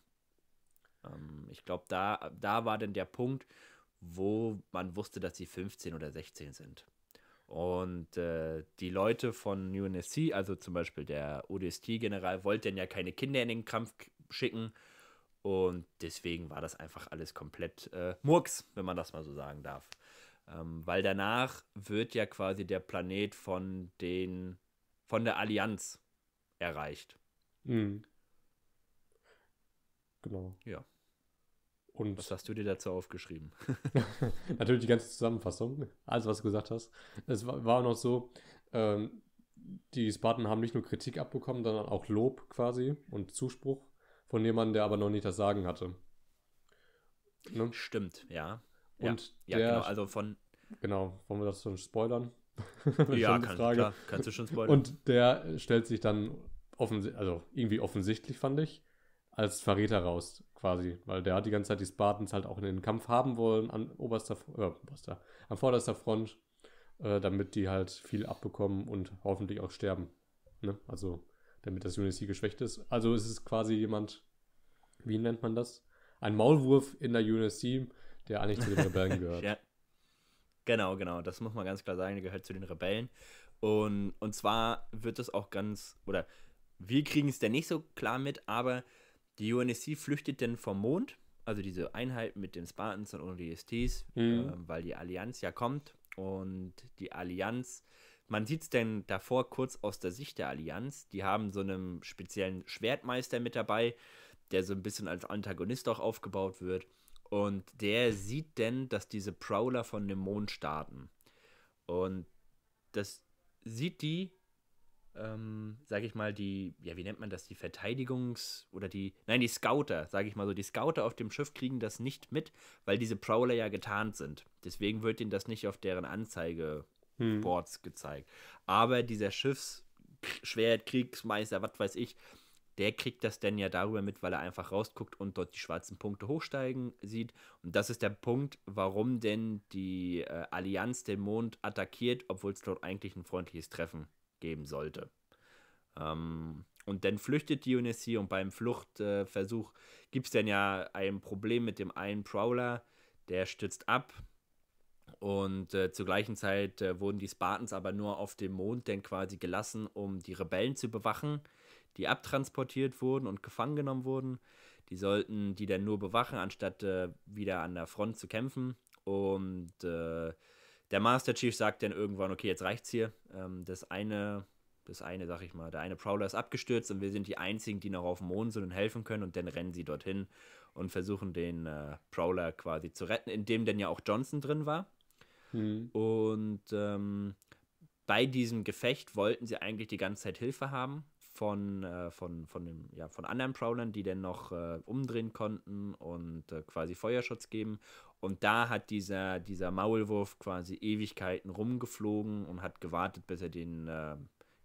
Ähm, ich glaube, da, da war dann der Punkt, wo man wusste, dass sie 15 oder 16 sind. Und äh, die Leute von UNSC, also zum Beispiel der ODST-General, wollten ja keine Kinder in den Kampf schicken. Und deswegen war das einfach alles komplett äh, Murks, wenn man das mal so sagen darf. Ähm, weil danach wird ja quasi der Planet von den von der Allianz erreicht. Mhm. Genau. Ja. Und Was hast du dir dazu aufgeschrieben? Natürlich die ganze Zusammenfassung, alles, was du gesagt hast. Es war, war auch noch so, ähm, die Spartan haben nicht nur Kritik abbekommen, sondern auch Lob quasi und Zuspruch von jemandem, der aber noch nicht das Sagen hatte. Ne? Stimmt, ja. Und Ja, der, genau, also von. genau, wollen wir das schon spoilern? ja, kann, klar, kannst du schon spoilern. Und der stellt sich dann offensi also irgendwie offensichtlich, fand ich, als Verräter raus, quasi. Weil der hat die ganze Zeit die Spartans halt auch in den Kampf haben wollen, an oberster, äh, oberster an vorderster Front, äh, damit die halt viel abbekommen und hoffentlich auch sterben. Ne? Also, damit das UNSC geschwächt ist. Also es ist quasi jemand, wie nennt man das? Ein Maulwurf in der UNSC, der eigentlich zu den Rebellen gehört. Ja. Genau, genau. Das muss man ganz klar sagen. Der gehört zu den Rebellen. Und, und zwar wird es auch ganz, oder wir kriegen es dann nicht so klar mit, aber die UNSC flüchtet dann vom Mond, also diese Einheit mit den Spartans und ODSTs, Mhm. äh, weil die Allianz ja kommt. Und die Allianz, man sieht es dann davor kurz aus der Sicht der Allianz, die haben so einen speziellen Schwertmeister mit dabei, der so ein bisschen als Antagonist auch aufgebaut wird. Und der sieht denn, dass diese Prowler von dem Mond starten. Und das sieht die ähm, sage ich mal, die, ja, wie nennt man das, die Verteidigungs- oder die, nein, die Scouter, sage ich mal so, die Scouter auf dem Schiff kriegen das nicht mit, weil diese Prowler ja getarnt sind. Deswegen wird ihnen das nicht auf deren Anzeigeboards hm. gezeigt. Aber dieser Schiffsschwert, Kriegsmeister, was weiß ich, der kriegt das denn ja darüber mit, weil er einfach rausguckt und dort die schwarzen Punkte hochsteigen sieht. Und das ist der Punkt, warum denn die äh, Allianz den Mond attackiert, obwohl es dort eigentlich ein freundliches Treffen geben sollte. Ähm, und dann flüchtet Dionysi und beim Fluchtversuch äh, gibt es dann ja ein Problem mit dem einen Prowler, der stützt ab. Und äh, zur gleichen Zeit äh, wurden die Spartans aber nur auf dem Mond dann quasi gelassen, um die Rebellen zu bewachen, die abtransportiert wurden und gefangen genommen wurden. Die sollten die dann nur bewachen, anstatt äh, wieder an der Front zu kämpfen. Und äh, der Master Chief sagt dann irgendwann, okay, jetzt reicht's hier. Ähm, das eine, das eine, sag ich mal, der eine Prowler ist abgestürzt und wir sind die einzigen, die noch auf dem Mond sind und helfen können. Und dann rennen sie dorthin und versuchen den äh, Prowler quasi zu retten, in dem dann ja auch Johnson drin war. Mhm. Und ähm, bei diesem Gefecht wollten sie eigentlich die ganze Zeit Hilfe haben von, äh, von, von, dem, ja, von anderen Prowlern, die dann noch äh, umdrehen konnten und äh, quasi Feuerschutz geben. Und da hat dieser, dieser Maulwurf quasi Ewigkeiten rumgeflogen und hat gewartet, bis er den, äh,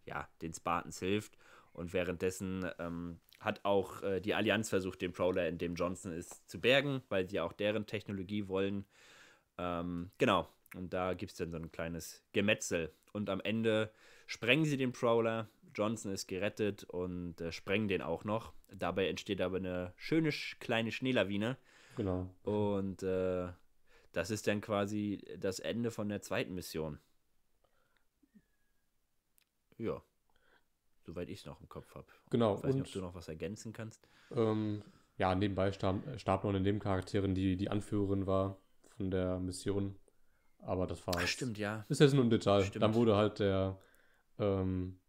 ja, den Spartans hilft. Und währenddessen ähm, hat auch äh, die Allianz versucht, den Prowler, in dem Johnson ist, zu bergen, weil sie auch deren Technologie wollen. Ähm, genau. Und da gibt es dann so ein kleines Gemetzel. Und am Ende sprengen sie den Prowler Johnson ist gerettet und äh, sprengen den auch noch. Dabei entsteht aber eine schöne kleine Schneelawine. Genau. Und äh, das ist dann quasi das Ende von der zweiten Mission. Ja. Soweit ich es noch im Kopf habe. Genau. Ich weiß und, nicht, ob du noch was ergänzen kannst. Ähm, ja, nebenbei starb, starb noch eine Nebencharakterin, die die Anführerin war von der Mission. Aber das war. Ach, stimmt, ja. Ist jetzt nur ein Detail. Stimmt. Dann wurde halt der ähm,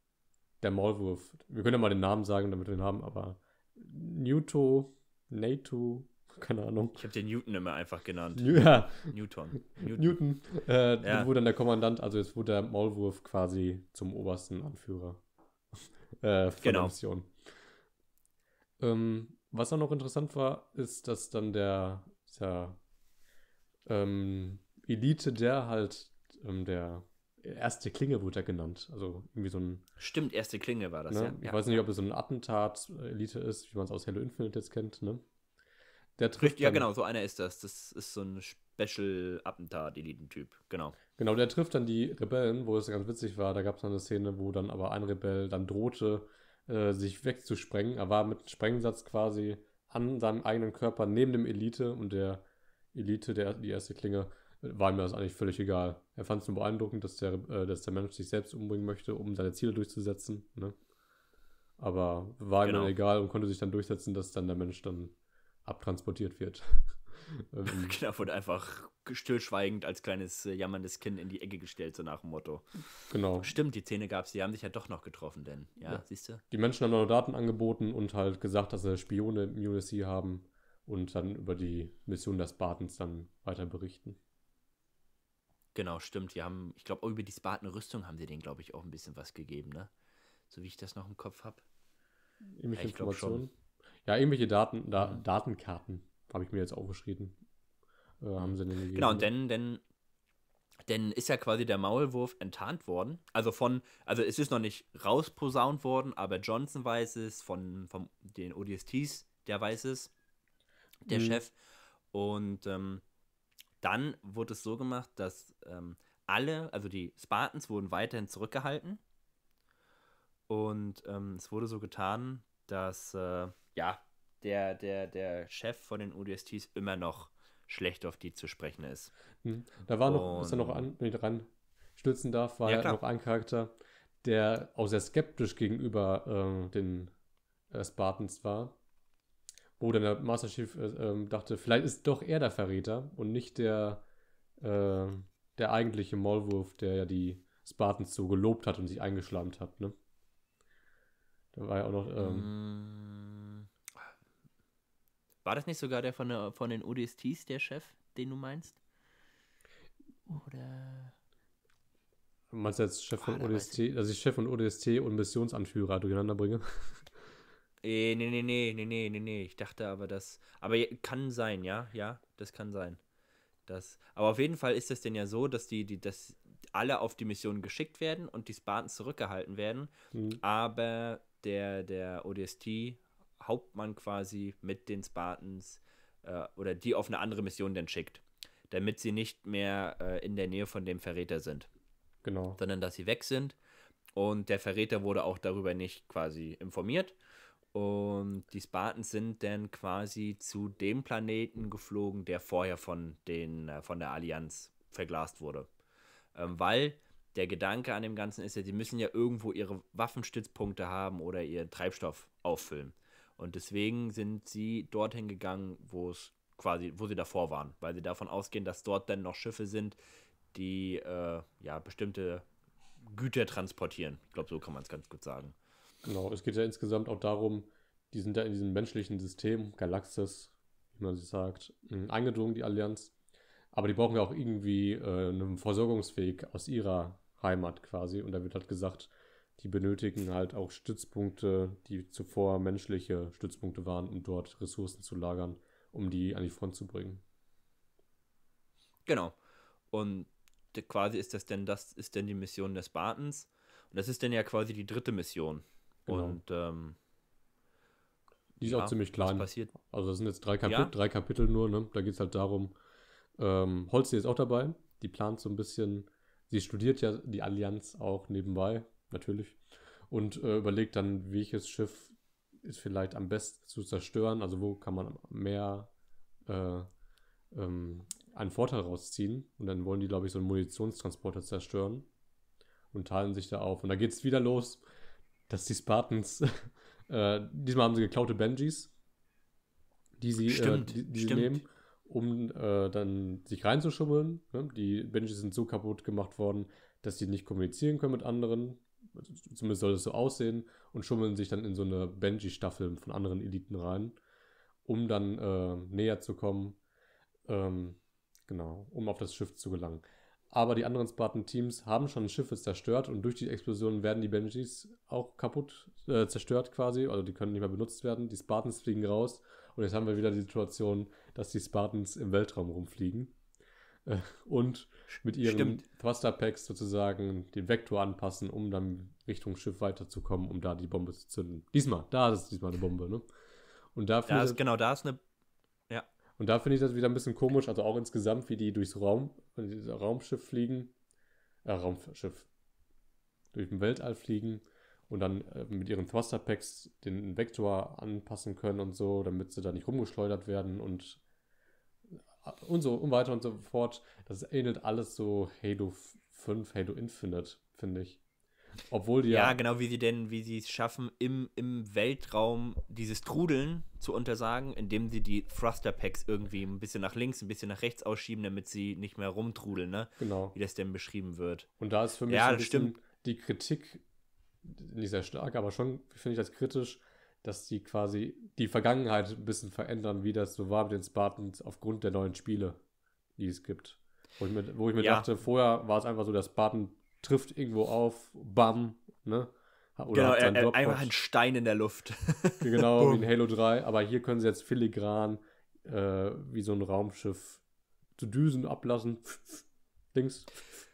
der Maulwurf. Wir können ja mal den Namen sagen, damit wir ihn haben, aber Newto, Nato, keine Ahnung. Ich habe den Newton immer einfach genannt. Ja. Newton. Newton. Newton. Äh, ja. wurde dann der Kommandant, also jetzt wurde der Maulwurf quasi zum obersten Anführer äh, von genau. der Mission. Ähm, was auch noch interessant war, ist, dass dann der, der ähm, Elite, der halt ähm, der erste Klinge wurde er genannt. Also irgendwie so ein. Stimmt, erste Klinge war das, ne? ja. Ich ja. weiß nicht, ob es so ein Attentat-Elite ist, wie man es aus Halo Infinite jetzt kennt, ne? Der trifft. Ja, dann, genau, so einer ist das. Das ist so ein Special-Attentat-Eliten-Typ, genau. Genau, der trifft dann die Rebellen, wo es ganz witzig war. Da gab es dann eine Szene, wo dann aber ein Rebell dann drohte, äh, sich wegzusprengen. Er war mit Sprengsatz quasi an seinem eigenen Körper neben dem Elite und der Elite, der, die erste Klinge, war mir das eigentlich völlig egal. Er fand es nur beeindruckend, dass der, äh, dass der Mensch sich selbst umbringen möchte, um seine Ziele durchzusetzen. Ne? Aber war ihm genau. dann egal und konnte sich dann durchsetzen, dass dann der Mensch dann abtransportiert wird. ähm, genau, wurde einfach stillschweigend als kleines äh, jammerndes Kind in die Ecke gestellt, so nach dem Motto. Genau. Stimmt, die Zähne gab es, die haben sich ja doch noch getroffen, denn, ja, ja. siehst du? Die Menschen haben noch Daten angeboten und halt gesagt, dass sie Spione im UNSC haben und dann über die Mission des Spartans dann weiter berichten. Genau, stimmt. Die haben, ich glaube, über die Spartan-Rüstung haben sie denen, glaube ich, auch ein bisschen was gegeben, ne? So wie ich das noch im Kopf habe. Irgendwelche ja, Informationen? Ja, irgendwelche Daten, da, mhm. Datenkarten habe ich mir jetzt aufgeschrieben. Äh, haben sie gegeben. Genau, und dann, dann, dann ist ja quasi der Maulwurf enttarnt worden. Also von, also es ist noch nicht rausposaunt worden, aber Johnson weiß es, von, von den ODSTs, der weiß es, der mhm. Chef. Und ähm, dann wurde es so gemacht, dass ähm, alle, also die Spartans wurden weiterhin zurückgehalten. Und ähm, es wurde so getan, dass äh, ja, der, der, der Chef von den ODSTs immer noch schlecht auf die zu sprechen ist. Hm. Da war noch, Und, was er noch an, wenn ich dran stützen darf, war ja, noch ein Charakter, der auch sehr skeptisch gegenüber äh, den äh, Spartans war wo dann der Master Chief äh, äh, dachte, vielleicht ist doch er der Verräter und nicht der, äh, der eigentliche Maulwurf, der ja die Spartans so gelobt hat und sich eingeschlammt hat, ne? Da war ja auch noch. Ähm, mm. War das nicht sogar der von, der von den ODSTs, der Chef, den du meinst? Oder. Meinst du jetzt Chef von Ah, ODST, dass ich Chef von ODST und Missionsanführer durcheinander bringe? Äh, nee, nee, nee, nee, nee, nee, nee. Ich dachte aber, das. Aber kann sein, ja, ja, das kann sein. Das, aber auf jeden Fall ist es denn ja so, dass die, die, dass alle auf die Mission geschickt werden und die Spartans zurückgehalten werden, Mhm. aber der, der ODST-Hauptmann quasi mit den Spartans äh, oder die auf eine andere Mission dann schickt, damit sie nicht mehr äh, in der Nähe von dem Verräter sind Genau. sondern dass sie weg sind. Und der Verräter wurde auch darüber nicht quasi informiert. Und die Spartans sind dann quasi zu dem Planeten geflogen, der vorher von, den, äh, von der Allianz verglast wurde. Ähm, weil der Gedanke an dem Ganzen ist ja, sie müssen ja irgendwo ihre Waffenstützpunkte haben oder ihren Treibstoff auffüllen. Und deswegen sind sie dorthin gegangen, wo es quasi, wo sie davor waren, weil sie davon ausgehen, dass dort dann noch Schiffe sind, die äh, ja bestimmte Güter transportieren. Ich glaube, so kann man es ganz gut sagen. Genau. Es geht ja insgesamt auch darum, die sind ja in diesem menschlichen System, Galaxis, wie man sie sagt, mh, eingedrungen, die Allianz. Aber die brauchen ja auch irgendwie äh, einen Versorgungsweg aus ihrer Heimat quasi. Und da wird halt gesagt, die benötigen halt auch Stützpunkte, die zuvor menschliche Stützpunkte waren, um dort Ressourcen zu lagern, um die an die Front zu bringen. Genau. Und quasi ist das denn, das ist denn die Mission des Spartans. Und das ist dann ja quasi die dritte Mission. Genau. Und ähm, Die ist ja, auch ziemlich klein. passiert? Also das sind jetzt drei, Kapi Ja? drei Kapitel nur, ne? Da geht es halt darum, ähm, Holzi ist auch dabei, die plant so ein bisschen, sie studiert ja die Allianz auch nebenbei, natürlich, und äh, überlegt dann, welches Schiff ist vielleicht am besten zu zerstören, also wo kann man mehr äh, ähm, einen Vorteil rausziehen. Und dann wollen die, glaube ich, so einen Munitionstransporter zerstören und teilen sich da auf. Und da geht es wieder los, dass die Spartans, äh, diesmal haben sie geklaute Benjis, die sie, äh, Stimmt, die, die sie nehmen, um äh, dann sich reinzuschummeln. Ne? Die Benjis sind so kaputt gemacht worden, dass sie nicht kommunizieren können mit anderen. Zumindest soll es so aussehen. Und schummeln sich dann in so eine Benji-Staffel von anderen Eliten rein, um dann äh, näher zu kommen. Ähm, genau, um auf das Schiff zu gelangen. Aber die anderen Spartan-Teams haben schon Schiffe zerstört und durch die Explosion werden die Benjis auch kaputt, äh, zerstört quasi. Also die können nicht mehr benutzt werden. Die Spartans fliegen raus und jetzt haben wir wieder die Situation, dass die Spartans im Weltraum rumfliegen. Äh, und mit ihren Stimmt. Thruster-Packs sozusagen den Vektor anpassen, um dann Richtung Schiff weiterzukommen, um da die Bombe zu zünden. Diesmal, da ist es diesmal eine Bombe, ne? Und da Da ist, ich, genau, da ist eine. und da finde ich das wieder ein bisschen komisch, also auch insgesamt, wie die durchs Raum, Raumschiff fliegen, äh, Raumschiff, durch den Weltall fliegen und dann äh, mit ihren Thruster-Packs den Vektor anpassen können und so, damit sie da nicht rumgeschleudert werden und und so und weiter und so fort. Das ähnelt alles so Halo 5, Halo Infinite, finde ich. Obwohl die Ja, ja, genau, wie sie denn, wie sie es schaffen, im, im Weltraum dieses Trudeln zu untersagen, indem sie die Thruster-Packs irgendwie ein bisschen nach links, ein bisschen nach rechts ausschieben, damit sie nicht mehr rumtrudeln, ne? genau. Wie das denn beschrieben wird. Und da ist für mich Ja, so ein bisschen stimmt. die Kritik, nicht sehr stark, aber schon finde ich das kritisch, dass die quasi die Vergangenheit ein bisschen verändern, wie das so war mit den Spartans aufgrund der neuen Spiele, die es gibt. Wo ich mir, wo ich mir Ja. dachte, vorher war es einfach so, der Spartan trifft irgendwo auf, bam, ne? Oder genau, einfach ein Stein in der Luft. Genau, wie in Halo 3. Aber hier können sie jetzt filigran äh, wie so ein Raumschiff zu Düsen ablassen. Links,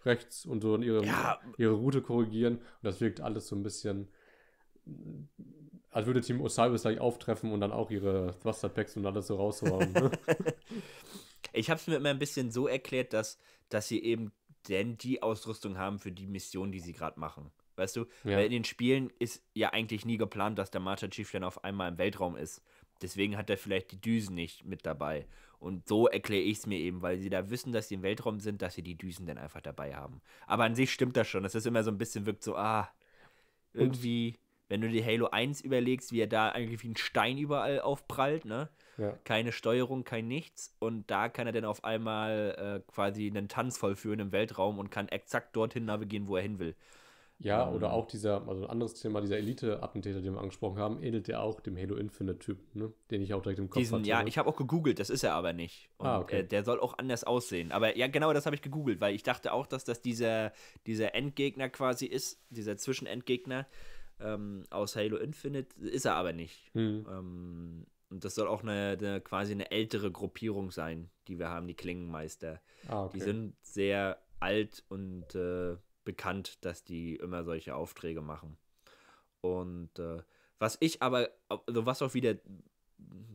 rechts und so in ihre, Ja. ihre Route korrigieren. Und das wirkt alles so ein bisschen, als würde Team Osiris gleich auftreffen und dann auch ihre Thruster Packs und alles so raushauen. ne? Ich habe es mir immer ein bisschen so erklärt, dass, dass sie eben denn die Ausrüstung haben für die Mission, die sie gerade machen. Weißt du? Ja. Weil in den Spielen ist ja eigentlich nie geplant, dass der Master Chief dann auf einmal im Weltraum ist. Deswegen hat er vielleicht die Düsen nicht mit dabei. Und so erkläre ich es mir eben, weil sie da wissen, dass sie im Weltraum sind, dass sie die Düsen dann einfach dabei haben. Aber an sich stimmt das schon. Es ist immer so ein bisschen, wirkt so, ah, irgendwie, wenn du dir Halo 1 überlegst, wie er da eigentlich wie ein Stein überall aufprallt, ne? ja. keine Steuerung, kein nichts. Und da kann er dann auf einmal äh, quasi einen Tanz vollführen im Weltraum und kann exakt dorthin navigieren, wo er hin will. Ja, oder auch dieser, also ein anderes Thema, dieser Elite-Attentäter, den wir angesprochen haben, ähnelt ja auch dem Halo Infinite-Typ, ne? den ich auch direkt im Kopf Diesen, hatte. ja, ne? ich habe auch gegoogelt, das ist er aber nicht. Und, Ah, okay. äh, der soll auch anders aussehen. Aber ja, genau das habe ich gegoogelt, weil ich dachte auch, dass das dieser, dieser Endgegner quasi ist, dieser Zwischenendgegner ähm, aus Halo Infinite. Ist er aber nicht. Hm. Ähm, und das soll auch eine, eine quasi eine ältere Gruppierung sein, die wir haben, die Klingenmeister. Ah, okay. Die sind sehr alt und äh, bekannt, dass die immer solche Aufträge machen. Und äh, was ich aber, also was auch wieder,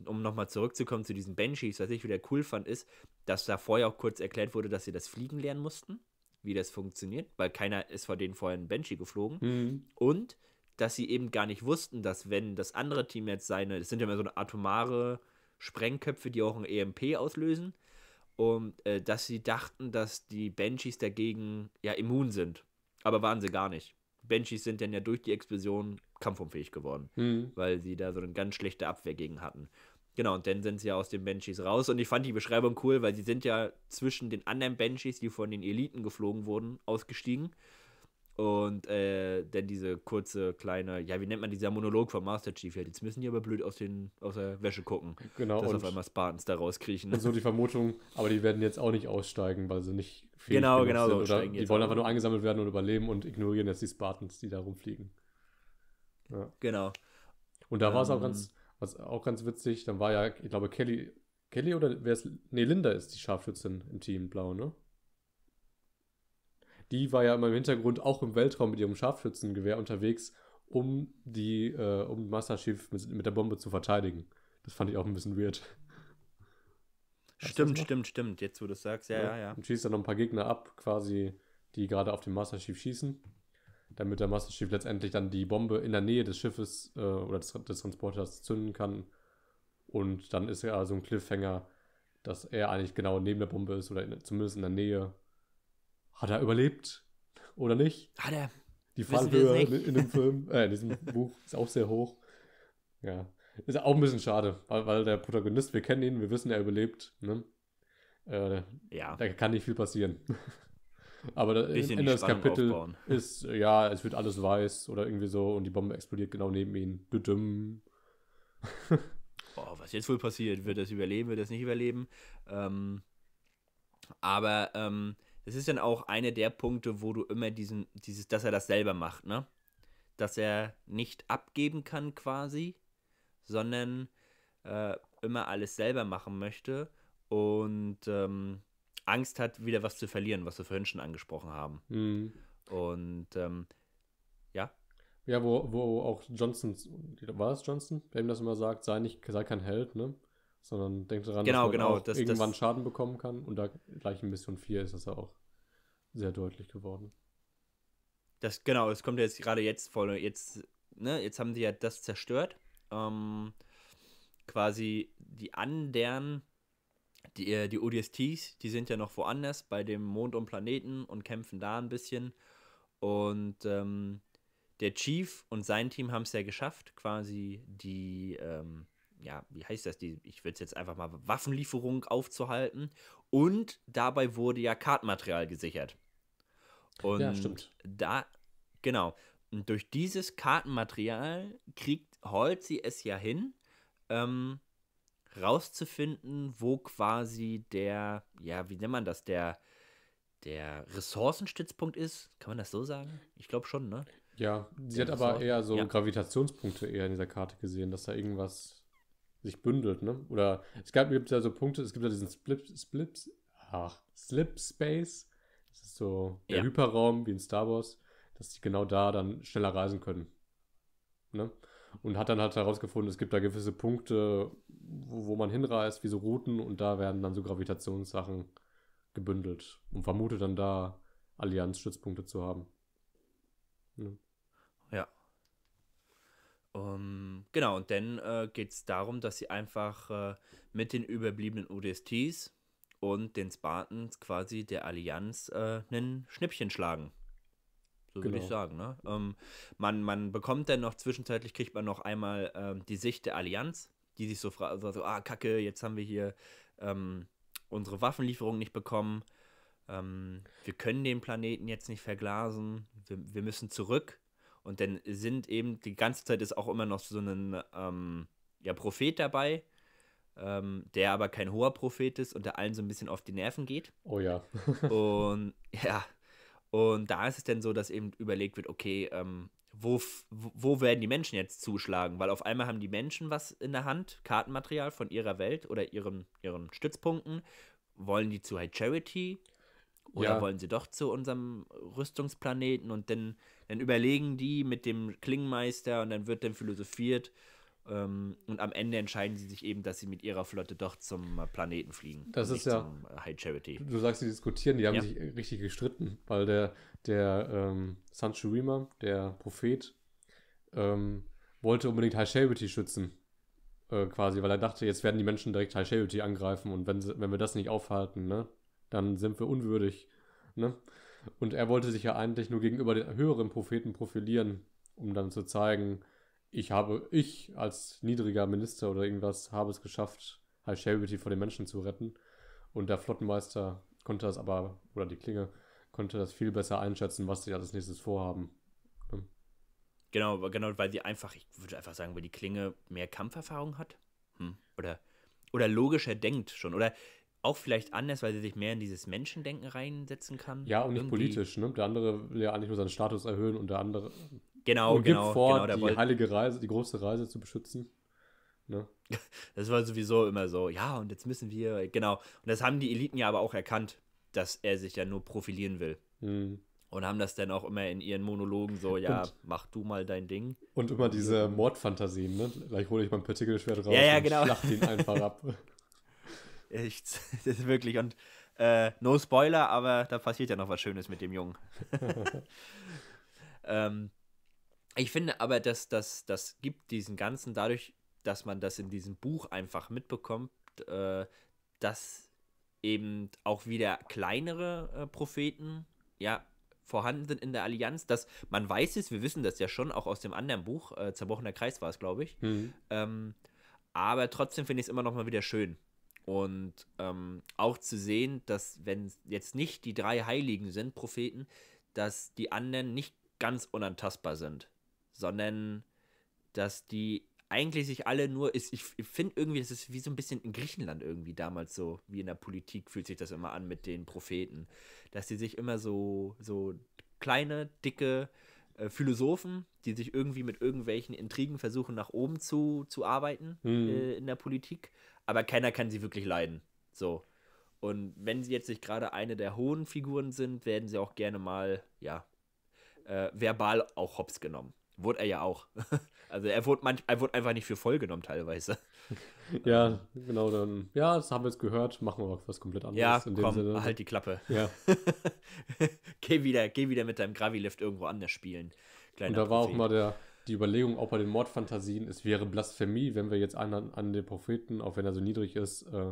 um nochmal zurückzukommen zu diesen Banshees, was ich wieder cool fand, ist, dass da vorher auch kurz erklärt wurde, dass sie das Fliegen lernen mussten, wie das funktioniert, weil keiner ist vor denen vorher ein Banshee geflogen. Hm. Und dass sie eben gar nicht wussten, dass wenn das andere Team jetzt seine, das sind ja immer so eine atomare Sprengköpfe, die auch ein EMP auslösen, und äh, dass sie dachten, dass die Banshees dagegen ja immun sind. Aber waren sie gar nicht. Banshees sind dann ja durch die Explosion kampfunfähig geworden, Hm. weil sie da so eine ganz schlechte Abwehr gegen hatten. Genau, und dann sind sie ja aus den Banshees raus. Und ich fand die Beschreibung cool, weil sie sind ja zwischen den anderen Banshees, die von den Eliten geflogen wurden, ausgestiegen. Und äh, dann diese kurze kleine, ja, wie nennt man dieser Monolog vom Master Chief? Ja, jetzt müssen die aber blöd aus, den, aus der Wäsche gucken, Genau, dass und, auf einmal Spartans da rauskriechen. und so die Vermutung, aber die werden jetzt auch nicht aussteigen, weil sie nicht fähig Genau, genau, sind. so Oder die wollen auch. einfach nur eingesammelt werden und überleben und ignorieren jetzt die Spartans, die da rumfliegen. Ja. Genau. Und da war es auch Ähm. ganz, was auch ganz witzig, dann war ja, ich glaube, Kelly, Kelly oder wer ist, nee, Linda ist die Scharfschützin im Team Blau, ne? Die war ja immer im Hintergrund auch im Weltraum mit ihrem Scharfschützengewehr unterwegs, um die, äh, um Master Chief mit, mit der Bombe zu verteidigen. Das fand ich auch ein bisschen weird. Stimmt, das stimmt, stimmt. Jetzt, wo du es sagst, ja, ja, ja. Und schießt dann noch ein paar Gegner ab, quasi, die gerade auf den Master Chief schießen, damit der Master Chief letztendlich dann die Bombe in der Nähe des Schiffes äh, oder des, des Transporters zünden kann. Und dann ist ja so ein Cliffhanger, dass er eigentlich genau neben der Bombe ist oder in, zumindest in der Nähe. Hat er überlebt oder nicht? Hat er. Die Fallhöhe in, dem Film, äh, in diesem Buch ist auch sehr hoch. Ja. Ist auch ein bisschen schade, weil, weil der Protagonist, wir kennen ihn, wir wissen, er überlebt. Ne? Äh, Ja. da kann nicht viel passieren. Aber da, Ende des Spannung Kapitel aufbauen. ist, ja, es wird alles weiß oder irgendwie so und die Bombe explodiert genau neben ihm. Düdüm. Boah, was jetzt wohl passiert? Wird das überleben, wird das nicht überleben? Ähm, aber ähm, das ist dann auch einer der Punkte, wo du immer diesen, dieses, dass er das selber macht, ne? Dass er nicht abgeben kann quasi, sondern äh, immer alles selber machen möchte und ähm, Angst hat, wieder was zu verlieren, was wir vorhin schon angesprochen haben. Mhm. Und ähm, ja, Ja, wo, wo auch Johnson, war es Johnson, der ihm das immer sagt, sei, nicht, sei kein Held, ne? Sondern denk daran, Genau, dass man genau, auch das- irgendwann das- Schaden bekommen kann. Und da gleich in Mission 4 ist das ja auch sehr deutlich geworden. Das, genau, es kommt jetzt gerade jetzt voll, jetzt, ne, jetzt haben sie ja das zerstört. Ähm, quasi die anderen, die, äh, die ODSTs, die sind ja noch woanders, bei dem Mond und Planeten und kämpfen da ein bisschen. Und ähm, der Chief und sein Team haben es ja geschafft, quasi die, ähm, ja, wie heißt das, die, ich würde es jetzt einfach mal Waffenlieferung aufzuhalten. Und dabei wurde ja Kartenmaterial gesichert. Und Ja, stimmt. da, genau. Und durch dieses Kartenmaterial kriegt Halsey es ja hin, ähm, rauszufinden, wo quasi der, ja, wie nennt man das, der, der Ressourcenstützpunkt ist. Kann man das so sagen? Ich glaube schon, ne? Ja, sie Ja, hat aber eher so ja. Gravitationspunkte eher in dieser Karte gesehen, dass da irgendwas sich bündelt, ne? Oder es gab, gibt ja so Punkte, es gibt ja diesen Split, Split, ach, Slip Space. Das ist so der Ja. Hyperraum wie in Star Wars, dass die genau da dann schneller reisen können. Ne? Und hat dann halt herausgefunden, es gibt da gewisse Punkte, wo, wo man hinreist, wie so Routen, und da werden dann so Gravitationssachen gebündelt. Und vermutet dann da Allianz-Stützpunkte zu haben. Ne? Um, genau, und dann äh, geht es darum, dass sie einfach äh, mit den überbliebenen ODSTs und den Spartans quasi der Allianz äh, einen Schnippchen schlagen. So würde ich Genau. sagen. Ne? Ähm, man, man bekommt dann noch, zwischenzeitlich kriegt man noch einmal ähm, die Sicht der Allianz, die sich so fragt, so, ah, kacke, jetzt haben wir hier ähm, unsere Waffenlieferung nicht bekommen. ähm, wir können den Planeten jetzt nicht verglasen, wir, wir müssen zurück. Und dann sind eben, die ganze Zeit ist auch immer noch so ein ähm, ja, Prophet dabei, ähm, der aber kein hoher Prophet ist und der allen so ein bisschen auf die Nerven geht. Oh ja. und ja, und da ist es dann so, dass eben überlegt wird, okay, ähm, wo, wo werden die Menschen jetzt zuschlagen? Weil auf einmal haben die Menschen was in der Hand, Kartenmaterial von ihrer Welt oder ihren, ihren Stützpunkten. Wollen die zu High Charity? Oder ja. wollen sie doch zu unserem Rüstungsplaneten? Und dann, dann überlegen die mit dem Klingenmeister und dann wird dann philosophiert. Ähm, und am Ende entscheiden sie sich eben, dass sie mit ihrer Flotte doch zum äh, Planeten fliegen. Das ist ja. Zum äh, High Charity. Du sagst, sie diskutieren, die haben ja. sich richtig gestritten, weil der, der ähm, Sanchurima, der Prophet, ähm, wollte unbedingt High Charity schützen. Äh, quasi, weil er dachte, jetzt werden die Menschen direkt High Charity angreifen und wenn, wenn wir das nicht aufhalten, ne, dann sind wir unwürdig. Ne? Und er wollte sich ja eigentlich nur gegenüber den höheren Propheten profilieren, um dann zu zeigen, ich habe, ich als niedriger Minister oder irgendwas, habe es geschafft, High vor den Menschen zu retten. Und der Flottenmeister konnte das aber, oder die Klinge, konnte das viel besser einschätzen, was sie als nächstes vorhaben. Genau, genau, weil sie einfach, ich würde einfach sagen, weil die Klinge mehr Kampferfahrung hat. Hm. Oder, oder logischer denkt schon. Oder auch vielleicht anders, weil sie sich mehr in dieses Menschendenken reinsetzen kann. Ja, und nicht Irgendwie. politisch, ne? Der andere will ja eigentlich nur seinen Status erhöhen und der andere genau, und genau, gibt vor, genau, die heilige Reise, die große Reise zu beschützen. Ne? Das war sowieso immer so, ja, und jetzt müssen wir, genau. Und das haben die Eliten ja aber auch erkannt, dass er sich ja nur profilieren will. Hm. Und haben das dann auch immer in ihren Monologen so, ja, und, mach du mal dein Ding. Und immer diese Mordfantasien, ne? Gleich hole ich mein Partikelschwert raus ja, ja, und genau. schlacht ihn einfach ab. Echt, das ist wirklich. Und äh, no Spoiler, aber da passiert ja noch was Schönes mit dem Jungen. ähm, ich finde aber, dass das, das gibt diesen ganzen, dadurch, dass man das in diesem Buch einfach mitbekommt, äh, dass eben auch wieder kleinere äh, Propheten, ja, vorhanden sind in der Allianz, dass man weiß es, wir wissen das ja schon, auch aus dem anderen Buch, äh, Zerbrochener Kreis war es, glaube ich. Mhm. Ähm, aber trotzdem finde ich es immer noch mal wieder schön, und ähm, auch zu sehen, dass wenn jetzt nicht die drei Heiligen sind, Propheten, dass die anderen nicht ganz unantastbar sind, sondern dass die eigentlich sich alle nur, ist, ich finde irgendwie, das ist wie so ein bisschen in Griechenland irgendwie damals so, wie in der Politik fühlt sich das immer an mit den Propheten, dass die sich immer so, so kleine, dicke äh, Philosophen, die sich irgendwie mit irgendwelchen Intrigen versuchen, nach oben zu, zu arbeiten mhm. äh, in der Politik aber keiner kann sie wirklich leiden. So. Und wenn sie jetzt nicht gerade eine der hohen Figuren sind, werden sie auch gerne mal, ja, äh, verbal auch hops genommen. Wurde er ja auch. also er wurde, manch, er wurde einfach nicht für voll genommen teilweise. Ja, genau, dann, ja, das haben wir jetzt gehört, machen wir was komplett anderes. Ja, in komm, Sinne. halt die Klappe. Ja. geh, wieder, geh wieder mit deinem Gravilift irgendwo anders spielen. Kleiner Und da war Prophet. auch mal der, die Überlegung, ob bei den Mordfantasien es wäre Blasphemie, wenn wir jetzt einen an den Propheten, auch wenn er so niedrig ist, äh,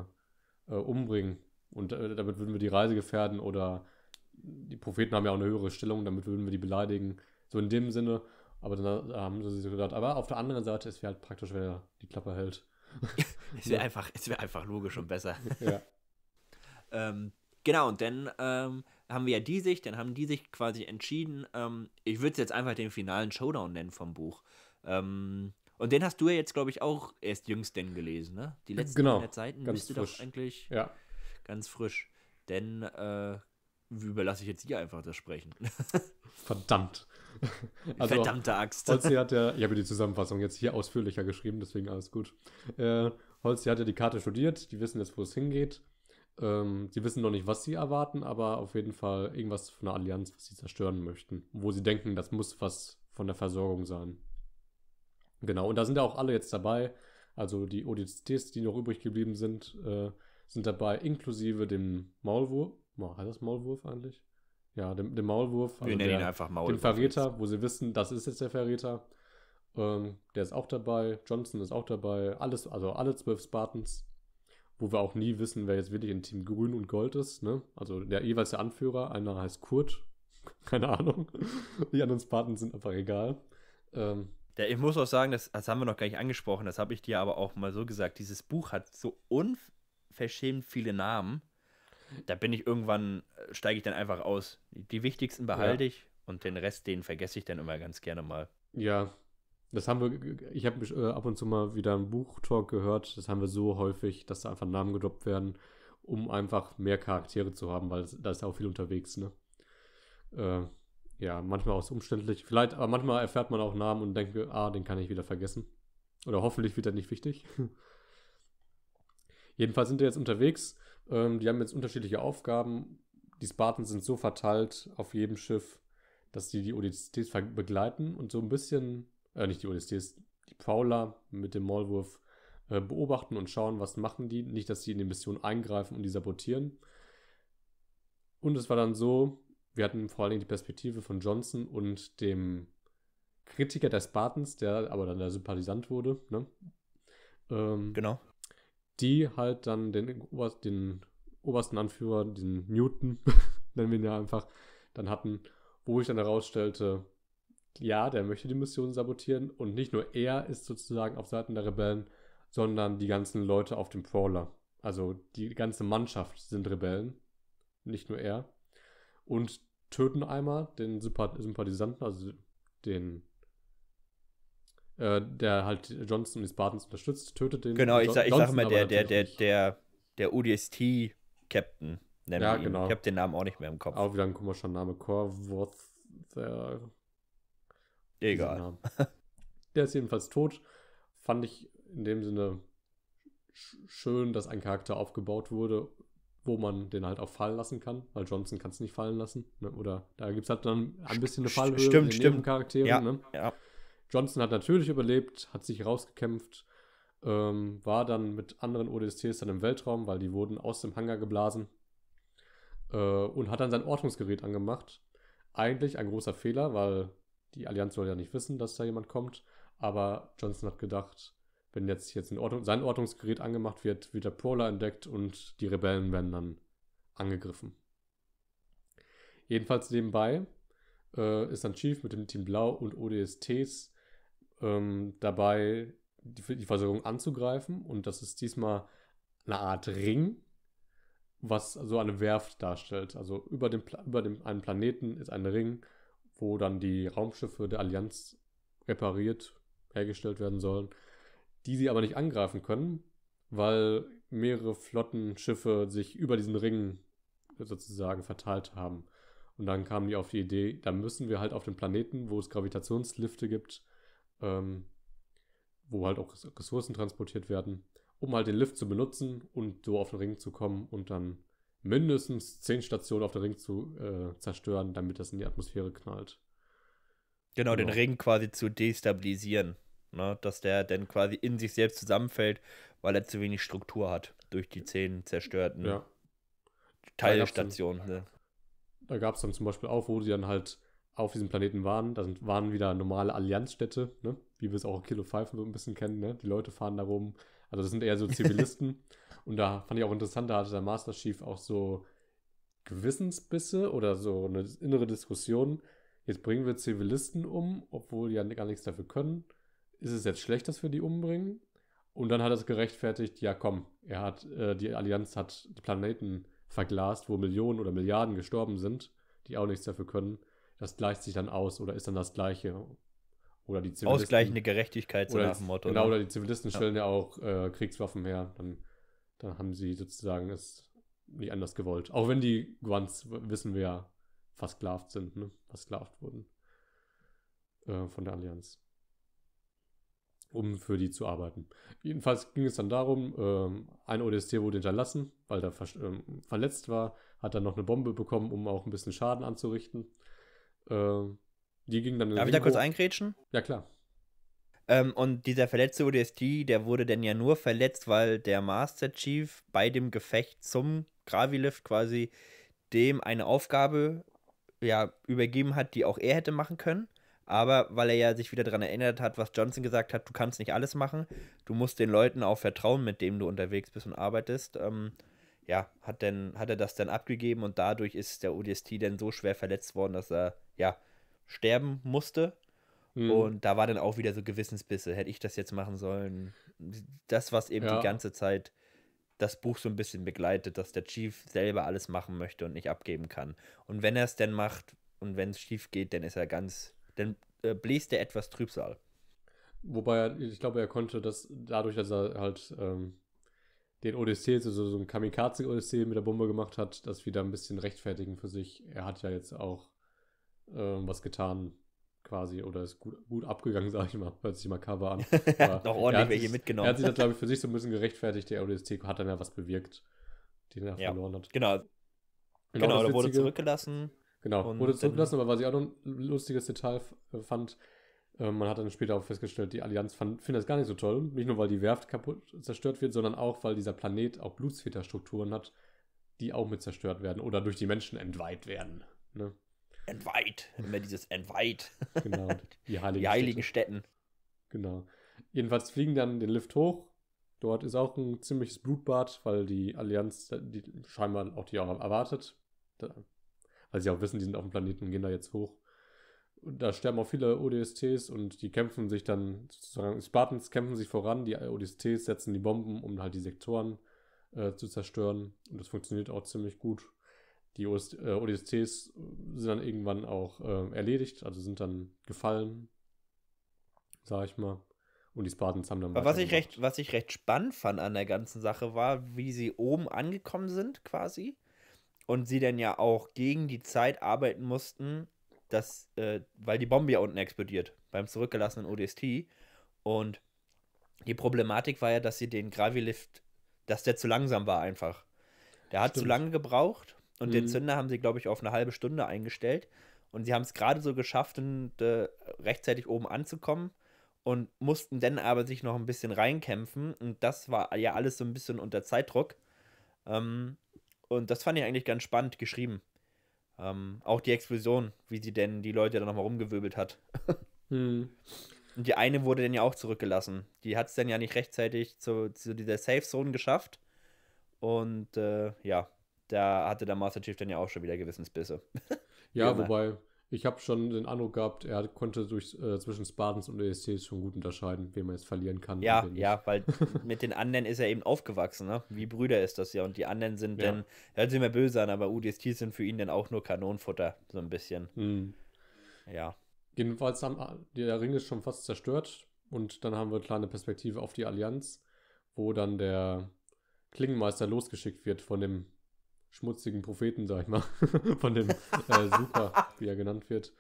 äh, umbringen. Und äh, damit würden wir die Reise gefährden oder die Propheten haben ja auch eine höhere Stellung, damit würden wir die beleidigen. So in dem Sinne. Aber dann haben sie sich gedacht, aber auf der anderen Seite, es wäre halt praktisch, wenn er die Klappe hält. es wäre einfach, wär einfach logisch und besser. ja. ähm, genau, und dann ähm, haben wir ja die Sicht, dann haben die sich quasi entschieden, ähm, ich würde es jetzt einfach den finalen Showdown nennen vom Buch. Ähm, und den hast du ja jetzt, glaube ich, auch erst jüngst denn gelesen, ne? Die letzten genau, 100 Seiten ganz müsste doch eigentlich ja. ganz frisch. Denn äh, überlasse ich jetzt dir einfach das Sprechen. Verdammt. Also, Verdammte Axt. Holzi hat ja, ich habe die Zusammenfassung jetzt hier ausführlicher geschrieben, deswegen alles gut. Äh, Holzi hat ja die Karte studiert, die wissen jetzt, wo es hingeht. Ähm, sie wissen noch nicht, was sie erwarten, aber auf jeden Fall irgendwas von der Allianz, was sie zerstören möchten. Wo sie denken, das muss was von der Versorgung sein. Genau, und da sind ja auch alle jetzt dabei. Also die ODSTs, die noch übrig geblieben sind, äh, sind dabei, inklusive dem Maulwurf. Heißt das Maulwurf eigentlich? Ja, dem, dem Maulwurf. Also Wir nennen der, ihn einfach Maulwurf. Dem Verräter, wo sie wissen, das ist jetzt der Verräter. Ähm, der ist auch dabei. Johnson ist auch dabei. Alles, also alle zwölf Spartans wo wir auch nie wissen, wer jetzt wirklich in Team Grün und Gold ist. Ne? Also der jeweils der Anführer, einer heißt Kurt, keine Ahnung. Die anderen Sparten sind einfach egal. Ähm, ja, ich muss auch sagen, das, das haben wir noch gar nicht angesprochen, das habe ich dir aber auch mal so gesagt. Dieses Buch hat so unverschämt viele Namen. Da bin ich irgendwann, äh, steige ich dann einfach aus. Die wichtigsten behalte ich und den Rest, den vergesse ich dann immer ganz gerne mal. Ja, das haben wir, ich habe äh, ab und zu mal wieder einen Buchtalk gehört, das haben wir so häufig, dass da einfach Namen gedroppt werden, um einfach mehr Charaktere zu haben, weil da ist ja auch viel unterwegs, ne? Äh, ja, manchmal auch so umständlich. Vielleicht, aber manchmal erfährt man auch Namen und denkt, ah, den kann ich wieder vergessen. Oder hoffentlich wird er nicht wichtig. Jedenfalls sind wir jetzt unterwegs. Ähm, die haben jetzt unterschiedliche Aufgaben. Die Spartans sind so verteilt auf jedem Schiff, dass die die Odysseus begleiten und so ein bisschen, äh, nicht die Odysseus, die Prowler mit dem Maulwurf äh, beobachten und schauen, was machen die. Nicht, dass sie in die Mission eingreifen und die sabotieren. Und es war dann so, wir hatten vor allen Dingen die Perspektive von Johnson und dem Kritiker der Spartans, der aber dann der Sympathisant wurde. Ne? Ähm, genau. Die halt dann den, den obersten Anführer, den Newton, nennen wir ihn ja einfach, dann hatten, wo ich dann herausstellte, ja, der möchte die Mission sabotieren und nicht nur er ist sozusagen auf Seiten der Rebellen, sondern die ganzen Leute auf dem Prowler. Also die ganze Mannschaft sind Rebellen, nicht nur er. Und töten einmal den Sympathisanten, also den äh, der halt Johnson und die Spartans unterstützt, tötet den. Genau, ich, sag, ich sage mal, der, der, der, der, der UDST-Captain. Ja, ihn. genau. Ich habe den Namen auch nicht mehr im Kopf. Auch wieder ein komischer Name. Corvoth. Der, Egal. Der ist jedenfalls tot. Fand ich in dem Sinne schön, dass ein Charakter aufgebaut wurde, wo man den halt auch fallen lassen kann, weil Johnson kann es nicht fallen lassen. Ne? Oder da gibt es halt dann ein bisschen eine Fallhöhe stimmt, in stimmt. Charakteren. Ja, ne? ja. Johnson hat natürlich überlebt, hat sich rausgekämpft, ähm, war dann mit anderen ODSTs dann im Weltraum, weil die wurden aus dem Hangar geblasen äh, und hat dann sein Ortungsgerät angemacht. Eigentlich ein großer Fehler, weil die Allianz soll ja nicht wissen, dass da jemand kommt. Aber Johnson hat gedacht, wenn jetzt, jetzt Ordnung, sein Ortungsgerät angemacht wird, wird der Prowler entdeckt und die Rebellen werden dann angegriffen. Jedenfalls nebenbei äh, ist dann Chief mit dem Team Blau und ODSTs ähm, dabei, die, die Versorgung anzugreifen. Und das ist diesmal eine Art Ring, was so eine Werft darstellt. Also über dem, über dem einen Planeten ist ein Ring, wo dann die Raumschiffe der Allianz repariert, hergestellt werden sollen, die sie aber nicht angreifen können, weil mehrere Flottenschiffe sich über diesen Ring sozusagen verteilt haben. Und dann kamen die auf die Idee, da müssen wir halt auf dem Planeten, wo es Gravitationslifte gibt, ähm, wo halt auch Ressourcen transportiert werden, um halt den Lift zu benutzen und so auf den Ring zu kommen und dann mindestens zehn Stationen auf den Ring zu äh, zerstören, damit das in die Atmosphäre knallt. Genau, genau, den Ring quasi zu destabilisieren. Ne? Dass der dann quasi in sich selbst zusammenfällt, weil er zu wenig Struktur hat durch die zehn zerstörten ja. Teilstationen. Da, da gab es dann zum Beispiel auch, wo die dann halt auf diesem Planeten waren. Da sind, waren wieder normale Allianzstädte, ne? wie wir es auch in Kilo 5 so ein bisschen kennen. Ne? Die Leute fahren da rum. Also das sind eher so Zivilisten. Und da fand ich auch interessant, da hatte der Master Chief auch so Gewissensbisse oder so eine innere Diskussion. Jetzt bringen wir Zivilisten um, obwohl die ja gar nichts dafür können. Ist es jetzt schlecht, dass wir die umbringen? Und dann hat er es gerechtfertigt, ja komm, er hat, äh, die Allianz hat die Planeten verglast, wo Millionen oder Milliarden gestorben sind, die auch nichts dafür können das gleicht sich dann aus oder ist dann das Gleiche. Oder die Zivilisten. Ausgleichende Gerechtigkeit, so nach dem Motto. Genau, ne? oder die Zivilisten stellen ja, ja auch äh, Kriegswaffen her. Dann, dann haben sie sozusagen es nicht anders gewollt. Auch wenn die Guans, wissen wir ja, versklavt sind, ne? Versklavt wurden. Äh, von der Allianz. Um für die zu arbeiten. Jedenfalls ging es dann darum, ähm, ein ODST wurde hinterlassen, weil er ver ähm, verletzt war, hat dann noch eine Bombe bekommen, um auch ein bisschen Schaden anzurichten. Äh, die ging dann. Darf ich da kurz eingrätschen? Ja, klar. Ähm, und dieser verletzte ODST, der wurde dann ja nur verletzt, weil der Master Chief bei dem Gefecht zum Gravilift quasi dem eine Aufgabe ja, übergeben hat, die auch er hätte machen können. Aber weil er ja sich wieder daran erinnert hat, was Johnson gesagt hat, du kannst nicht alles machen, du musst den Leuten auch vertrauen, mit denen du unterwegs bist und arbeitest, ähm, ja, hat, denn, hat er das dann abgegeben und dadurch ist der ODST dann so schwer verletzt worden, dass er, ja, sterben musste. Mhm. Und da war dann auch wieder so Gewissensbisse. Hätte ich das jetzt machen sollen? Das, was eben ja. die ganze Zeit das Buch so ein bisschen begleitet, dass der Chief selber alles machen möchte und nicht abgeben kann. Und wenn er es denn macht und wenn es schief geht, dann ist er ganz, dann äh, bläst er etwas Trübsal. Wobei er, ich glaube, er konnte das dadurch, dass er halt ähm, den Odyssee, also so ein Kamikaze-Odyssee mit der Bombe gemacht hat, das wieder ein bisschen rechtfertigen für sich. Er hat ja jetzt auch äh, was getan, quasi, oder ist gut, gut abgegangen, sage ich mal. Hört sich mal Cover an. er noch ordentlich welche mitgenommen. Er hat sich das, glaube ich, für sich so ein bisschen gerechtfertigt. Der Odyssee hat dann ja was bewirkt, den er ja, verloren hat. Genau. Genau, genau der wurde zurückgelassen. Genau, wurde zurückgelassen, aber was ich auch noch ein lustiges Detail fand, man hat dann später auch festgestellt, die Allianz findet das gar nicht so toll. Nicht nur, weil die Werft kaputt zerstört wird, sondern auch, weil dieser Planet auch Blutsväterstrukturen hat, die auch mit zerstört werden oder durch die Menschen entweiht werden. Ne? Entweiht. Immer dieses Entweiht. Genau. Die heiligen, die heiligen Städten. Genau. Jedenfalls fliegen dann den Lift hoch. Dort ist auch ein ziemliches Blutbad, weil die Allianz die scheinbar auch die auch erwartet. weil sie auch wissen, die sind auf dem Planeten und gehen da jetzt hoch. Und da sterben auch viele ODSTs und die kämpfen sich dann, sozusagen, Spartans kämpfen sich voran, die ODSTs setzen die Bomben, um halt die Sektoren äh, zu zerstören. Und das funktioniert auch ziemlich gut. Die OS, äh, ODSTs sind dann irgendwann auch äh, erledigt, also sind dann gefallen, sag ich mal. Und die Spartans haben dann. Aber was ich, recht, was ich recht spannend fand an der ganzen Sache war, wie sie oben angekommen sind, quasi. Und sie dann ja auch gegen die Zeit arbeiten mussten, dass, äh, weil die Bombe ja unten explodiert, beim zurückgelassenen ODST. Und die Problematik war ja, dass sie den Gravilift, dass der zu langsam war einfach. Der hat Stimmt. zu lange gebraucht und mhm. den Zünder haben sie, glaube ich, auf eine halbe Stunde eingestellt. Und sie haben es gerade so geschafft, und, äh, rechtzeitig oben anzukommen und mussten dann aber sich noch ein bisschen reinkämpfen. Und das war ja alles so ein bisschen unter Zeitdruck. Ähm, und das fand ich eigentlich ganz spannend geschrieben. Ähm, auch die Explosion, wie sie denn die Leute dann nochmal rumgewirbelt hat. hm. Und die eine wurde dann ja auch zurückgelassen. Die hat es dann ja nicht rechtzeitig zu, zu dieser Safe Zone geschafft. Und äh, ja, da hatte der Master Chief dann ja auch schon wieder Gewissensbisse. ja, wobei, ich habe schon den Eindruck gehabt, er konnte durch, äh, zwischen Spartans und ESCs schon gut unterscheiden, wen man jetzt verlieren kann. Ja, ja, weil mit den anderen ist er eben aufgewachsen, ne? Wie Brüder ist das ja. Und die anderen sind ja. dann, hört sich immer böse an, aber UDSTs sind für ihn dann auch nur Kanonenfutter, so ein bisschen. Mhm. Ja. Jedenfalls haben, der Ring ist schon fast zerstört und dann haben wir eine kleine Perspektive auf die Allianz, wo dann der Klingenmeister losgeschickt wird von dem schmutzigen Propheten, sag ich mal, von dem äh, Super, wie er genannt wird,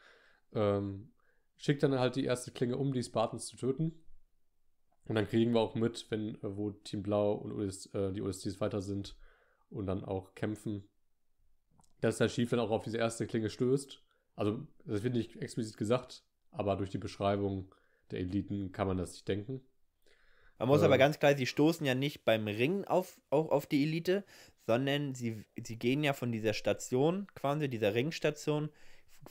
ähm, schickt dann halt die erste Klinge, um die Spartans zu töten. Und dann kriegen wir auch mit, wenn, äh, wo Team Blau und OS, äh, die OSTs weiter sind und dann auch kämpfen, dass der Chief dann auch auf diese erste Klinge stößt. Also, das wird nicht explizit gesagt, aber durch die Beschreibung der Eliten kann man das sich denken. Man muss äh, aber ganz klar, sie stoßen ja nicht beim Ringen auf, auf, auf die Elite, sondern sie, sie gehen ja von dieser Station, quasi dieser Ringstation,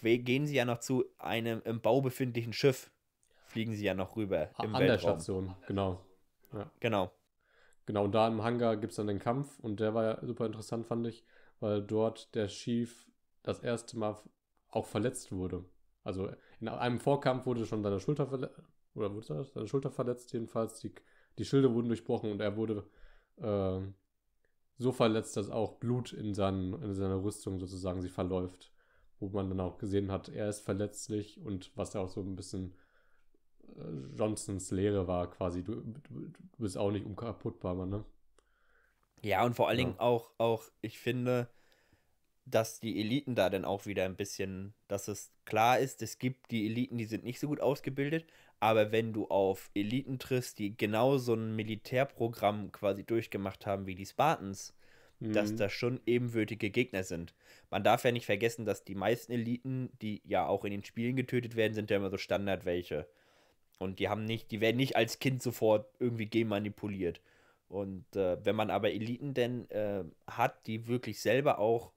gehen sie ja noch zu einem im Bau befindlichen Schiff. Fliegen sie ja noch rüber im An Weltraum. der Station, genau. Ja. Genau. Genau, und da im Hangar gibt es dann den Kampf und der war ja super interessant, fand ich, weil dort der Chief das erste Mal auch verletzt wurde. Also in einem Vorkampf wurde schon seine Schulter verletzt, oder wurde das? Seine Schulter verletzt, jedenfalls. Die, die Schilde wurden durchbrochen und er wurde äh, so verletzt, dass auch Blut in, seinen, in seiner Rüstung sozusagen sich verläuft. Wo man dann auch gesehen hat, er ist verletzlich und was ja auch so ein bisschen äh, Johnsons Lehre war quasi, du, du, du bist auch nicht unkaputtbar, ne? Ja, und vor allen ja. Dingen auch, auch, ich finde, dass die Eliten da dann auch wieder ein bisschen, dass es klar ist, es gibt die Eliten, die sind nicht so gut ausgebildet, aber wenn du auf Eliten triffst, die genau so ein Militärprogramm quasi durchgemacht haben wie die Spartans, mhm. dass das schon ebenwürdige Gegner sind. Man darf ja nicht vergessen, dass die meisten Eliten, die ja auch in den Spielen getötet werden, sind ja immer so Standard welche. Und die haben nicht, die werden nicht als Kind sofort irgendwie gemanipuliert. Und äh, wenn man aber Eliten denn äh, hat, die wirklich selber auch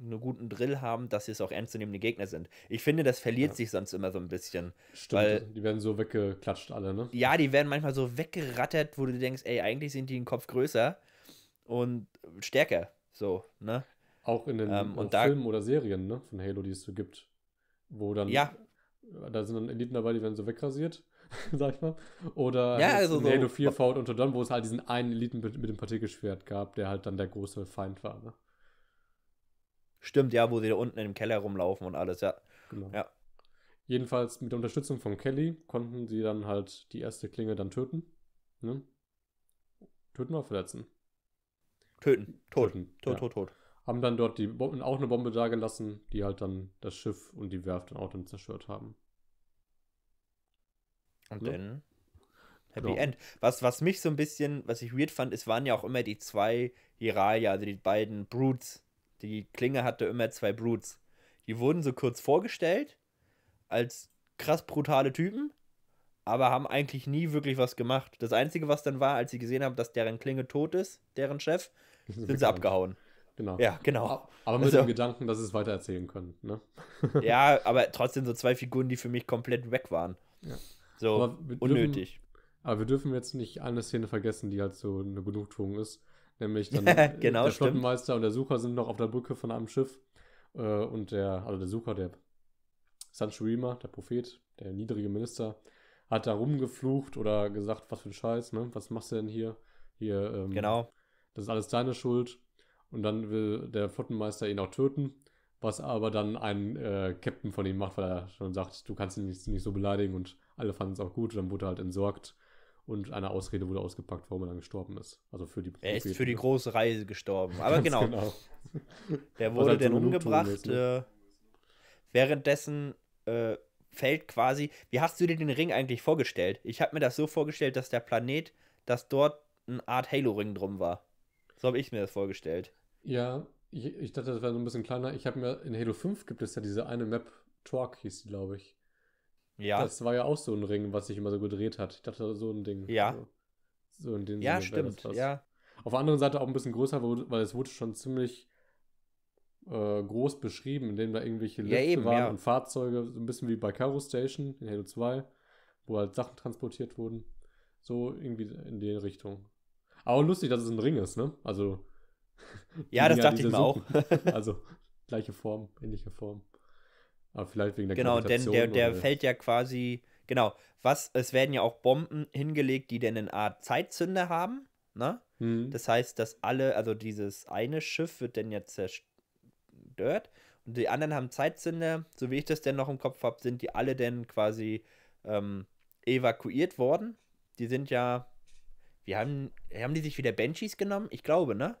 einen guten Drill haben, dass sie es auch ernstzunehmende Gegner sind. Ich finde, das verliert ja. sich sonst immer so ein bisschen. Stimmt, weil, die werden so weggeklatscht alle, ne? Ja, die werden manchmal so weggerattert, wo du denkst, ey, eigentlich sind die einen Kopf größer und stärker, so, ne? Auch in den ähm, auch Filmen oder Serien, ne, von Halo, die es so gibt, wo dann, ja. da sind dann Eliten dabei, die werden so wegrasiert sag ich mal. Oder Ja, jetzt also in so- Halo 4 Forward Unto Dawn, wo es halt diesen einen Eliten mit, mit dem Partikelschwert gab, der halt dann der große Feind war. Ne? Stimmt, ja, wo sie da unten im Keller rumlaufen und alles, ja. Genau. Ja. Jedenfalls mit der Unterstützung von Kelly konnten sie dann halt die erste Klinge dann töten. Ne? Töten oder verletzen? Töten. Tot. Töten, Tot, ja. tot, tot. Haben dann dort die Bomben, auch eine Bombe dagelassen, die halt dann das Schiff und die Werft dann auch dann zerstört haben. Und Ja. dann Happy Genau. End. Was, was mich so ein bisschen, was ich weird fand, es waren ja auch immer die zwei Hiralia, also die beiden Brutes. Die Klinge hatte immer zwei Brutes. Die wurden so kurz vorgestellt als krass brutale Typen, aber haben eigentlich nie wirklich was gemacht. Das Einzige, was dann war, als sie gesehen haben, dass deren Klinge tot ist, deren Chef, sind sie abgehauen. Genau. Ja, genau. Aber mit Also- dem Gedanken, dass sie es weitererzählen können. Ne? Ja, aber trotzdem so zwei Figuren, die für mich komplett weg waren. Ja. So, Aber dürfen- unnötig. Aber wir dürfen jetzt nicht eine Szene vergessen, die halt so eine Genugtuung ist. Nämlich dann Genau, der. Flottenmeister und der Sucher sind noch auf der Brücke von einem Schiff. Äh, und der, also der Sucher, der Sanchurima, der Prophet, der niedrige Minister, hat da rumgeflucht oder gesagt, was für ein Scheiß, ne? Was machst du denn hier? Hier, ähm, Genau. das ist alles deine Schuld. Und dann will der Flottenmeister ihn auch töten, was aber dann ein äh, Captain von ihm macht, weil er schon sagt, du kannst ihn nicht, nicht so beleidigen und alle fanden es auch gut. Und dann wurde er halt entsorgt und eine Ausrede wurde ausgepackt, warum er dann gestorben ist. Also für die Er ist für die ne? große Reise gestorben. Aber Ganz genau, der wurde halt so dann Genugtuung umgebracht. äh, währenddessen äh, fällt quasi. Wie hast du dir den Ring eigentlich vorgestellt? Ich habe mir das so vorgestellt, dass der Planet, dass dort eine Art Halo-Ring drum war. So habe ich mir das vorgestellt. Ja, ich, ich dachte, das wäre so ein bisschen kleiner. Ich habe mir in Halo 5 gibt es ja diese eine Map, Torque hieß die, glaube ich. Ja, Das war ja auch so ein Ring, was sich immer so gedreht hat. Ich dachte, so ein Ding. Ja. So in dem ja Sinne das stimmt. Ja, Auf der anderen Seite auch ein bisschen größer, weil es wurde schon ziemlich äh, groß beschrieben, indem da irgendwelche Ja, Lifte eben, waren ja. und Fahrzeuge, so ein bisschen wie bei Caro Station in Halo 2, wo halt Sachen transportiert wurden. So irgendwie in die Richtung. Aber lustig, dass es ein Ring ist, ne? Also. Ja, das dachte ich mir auch. also gleiche Form, ähnliche Form. Aber vielleicht wegen der genau, denn der, der oder- fällt ja quasi. Genau, was, es werden ja auch Bomben hingelegt, die denn eine Art Zeitzünder haben, ne? Hm. Das heißt, dass alle, also dieses eine Schiff wird dann jetzt zerstört und die anderen haben Zeitzünder, so wie ich das denn noch im Kopf habe, sind die alle dann quasi ähm, evakuiert worden. Die sind ja, wir haben, haben die sich wieder Banshees genommen? Ich glaube, ne?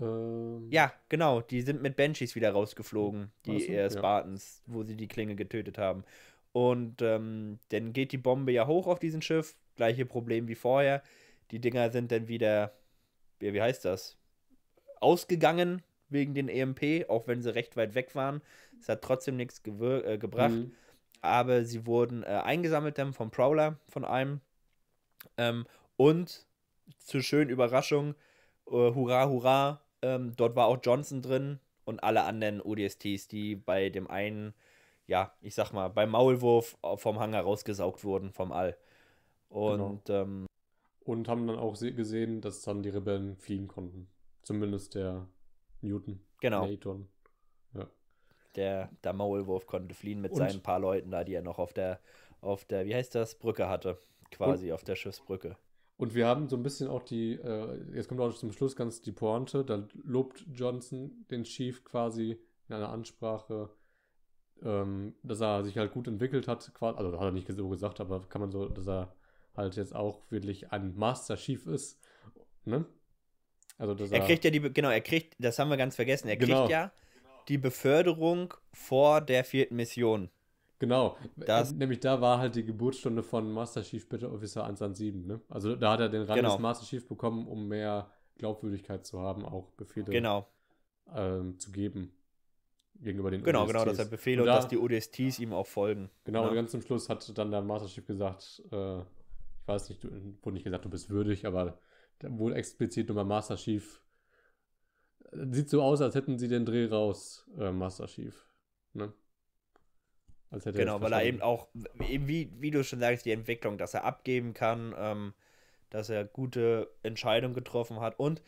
Ähm, Ja, genau, die sind mit Banshees wieder rausgeflogen, die so? äh, Ja. Spartans, wo sie die Klinge getötet haben. Und ähm, dann geht die Bombe ja hoch auf diesen Schiff, gleiche Problem wie vorher. Die Dinger sind dann wieder, ja, wie heißt das? Ausgegangen wegen den EMP, auch wenn sie recht weit weg waren. Es hat trotzdem nichts äh, gebracht hm. aber sie wurden äh, eingesammelt dann vom Prowler, von einem. Ähm, und zur schönen Überraschung, äh, hurra, hurra, ähm, dort war auch Johnson drin und alle anderen ODSTs, die bei dem einen, ja, ich sag mal, beim Maulwurf vom Hangar rausgesaugt wurden, vom All. Und ähm, Und haben dann auch se- gesehen, dass dann die Rebellen fliehen konnten. Zumindest der Newton. genau, Newton. der, der Maulwurf konnte fliehen mit Und- seinen paar Leuten da, die er noch auf der, auf der, wie heißt das, Brücke hatte. Quasi auf der Schiffsbrücke. Und wir haben so ein bisschen auch die, äh, jetzt kommt auch zum Schluss ganz die Pointe, da lobt Johnson den Chief quasi in einer Ansprache, ähm, dass er sich halt gut entwickelt hat, quasi, also hat er nicht so gesagt, aber kann man so, dass er halt jetzt auch wirklich ein Master Chief ist, ne? Also, dass Er kriegt ja die, genau, er kriegt, das haben wir ganz vergessen, er Genau. kriegt ja die Beförderung vor der vierten Mission. Genau, Das- nämlich da war halt die Geburtsstunde von Master Chief Better Officer 117, ne? Also da hat er den Rang Genau. des Master Chief bekommen, um mehr Glaubwürdigkeit zu haben, auch Befehle Genau, ähm, zu geben gegenüber den genau, genau, dass er ODSTs. Befehle und, da- dass die ODSTs ihm auch folgen. Genau, Ja. und ganz zum Schluss hat dann der Master Chief gesagt, äh, ich weiß nicht, du, wurde nicht gesagt, du bist würdig, aber wurde explizit nochmal Master Chief. Sieht so aus, als hätten sie den Dreh raus, äh, Master Chief. Ne? Genau, weil er eben auch, eben wie, wie du schon sagst, die Entwicklung, dass er abgeben kann, ähm, dass er gute Entscheidungen getroffen hat und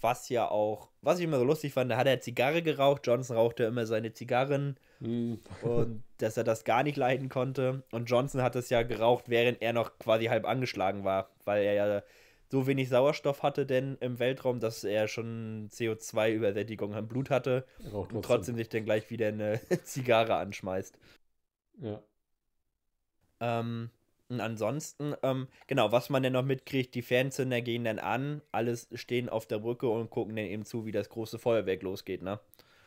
was ja auch, was ich immer so lustig fand, da hat er Zigarre geraucht, Johnson rauchte immer seine Zigarren Hm. und dass er das gar nicht leiden konnte. Und Johnson hat es ja geraucht, während er noch quasi halb angeschlagen war, weil er ja so wenig Sauerstoff hatte denn im Weltraum, dass er schon CO2-Übersättigung im Blut hatte und trotzdem sich dann gleich wieder eine Zigarre anschmeißt. Ja. Ähm, und ansonsten, ähm, genau, was man denn noch mitkriegt, die Fernzünder gehen dann an, alles stehen auf der Brücke und gucken dann eben zu, wie das große Feuerwerk losgeht, ne?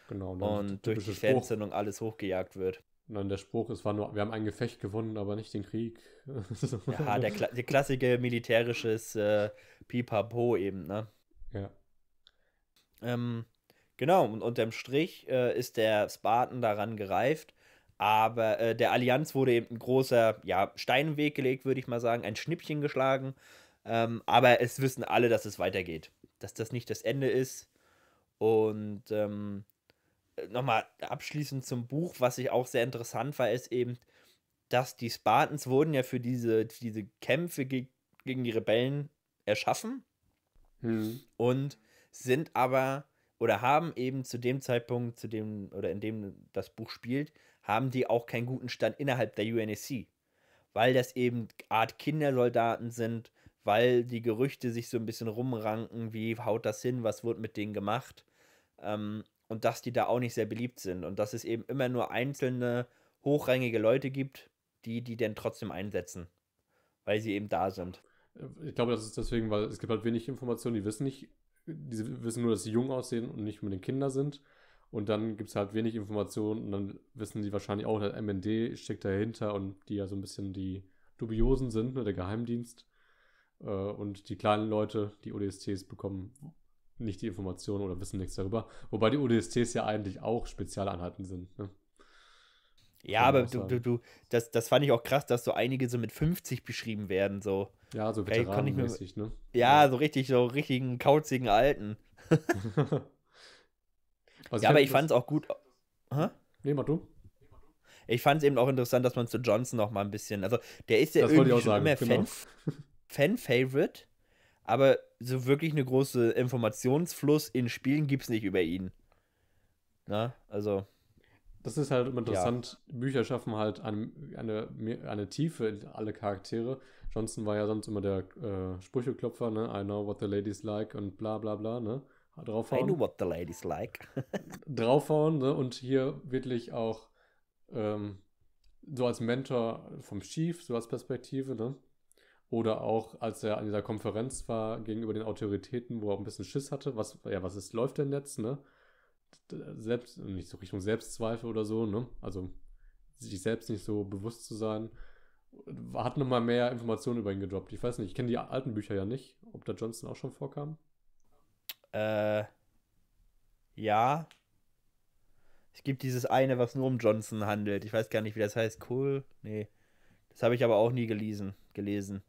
Genau. Und der durch die Spruch. Fernzündung alles hochgejagt wird. Und dann der Spruch, es war nur, wir haben ein Gefecht gewonnen, aber nicht den Krieg. Ja, der, Kla der klassische militärisches äh, Pipapo eben, ne? Ja. Ähm, genau, und unterm Strich äh, ist der Spartan daran gereift, aber äh, der Allianz wurde eben ein großer ja, Stein im Weg gelegt, würde ich mal sagen, ein Schnippchen geschlagen. Ähm, aber es wissen alle, dass es weitergeht, dass das nicht das Ende ist. Und ähm, nochmal abschließend zum Buch, was ich auch sehr interessant war, ist eben, dass die Spartans wurden ja für diese, diese Kämpfe ge gegen die Rebellen erschaffen Hm. und sind aber oder haben eben zu dem Zeitpunkt, zu dem oder in dem das Buch spielt, haben die auch keinen guten Stand innerhalb der UNSC, weil das eben Art Kindersoldaten sind, weil die Gerüchte sich so ein bisschen rumranken, wie haut das hin, was wird mit denen gemacht ähm, und dass die da auch nicht sehr beliebt sind und dass es eben immer nur einzelne hochrangige Leute gibt, die die dann trotzdem einsetzen, weil sie eben da sind. Ich glaube, das ist deswegen, weil es gibt halt wenig Informationen, die wissen nicht, die wissen nur, dass sie jung aussehen und nicht unbedingt Kinder sind. Und dann gibt es halt wenig Informationen und dann wissen sie wahrscheinlich auch, der MND steckt dahinter und die ja so ein bisschen die Dubiosen sind, ne, der Geheimdienst. Äh, und die kleinen Leute, die ODSTs, bekommen nicht die Informationen oder wissen nichts darüber. Wobei die ODSTs ja eigentlich auch Spezialeinheiten sind. Ne? Ja, aber du, du, du, das, das fand ich auch krass, dass so einige so mit 50 beschrieben werden, so. Ja, so veteranenmäßig, ne? Ja, so richtig, so richtigen kauzigen Alten. Also ja, aber ich fand es auch gut. Hä? Nee, mach du. Ich fand es eben auch interessant, dass man zu Johnson noch mal ein bisschen, also der ist ja Das irgendwie schon sagen, immer genau. Fan, Fan-Favorite, aber so wirklich eine große Informationsfluss in Spielen gibt es nicht über ihn. Na, also, Das ist halt immer interessant. Bücher schaffen halt eine, eine, eine Tiefe in alle Charaktere. Johnson war ja sonst immer der äh, Sprücheklopfer, ne? I know what the ladies like und bla bla bla, ne? I know Draufhauen. what the ladies like. Draufhauen, ne? Und hier wirklich auch ähm, so als Mentor vom Chief, so als Perspektive, ne? Oder auch, als er an dieser Konferenz war gegenüber den Autoritäten, wo er auch ein bisschen Schiss hatte, was, ja, was ist, läuft denn jetzt, ne? Selbst, nicht so Richtung Selbstzweifel oder so, ne? Also sich selbst nicht so bewusst zu sein. Hat nochmal mehr Informationen über ihn gedroppt. Ich weiß nicht, ich kenne die alten Bücher ja nicht, ob da Johnson auch schon vorkam. Äh, ja. Es gibt dieses eine, was nur um Johnson handelt. Ich weiß gar nicht, wie das heißt. Cool? Nee. Das habe ich aber auch nie gelesen. gelesen.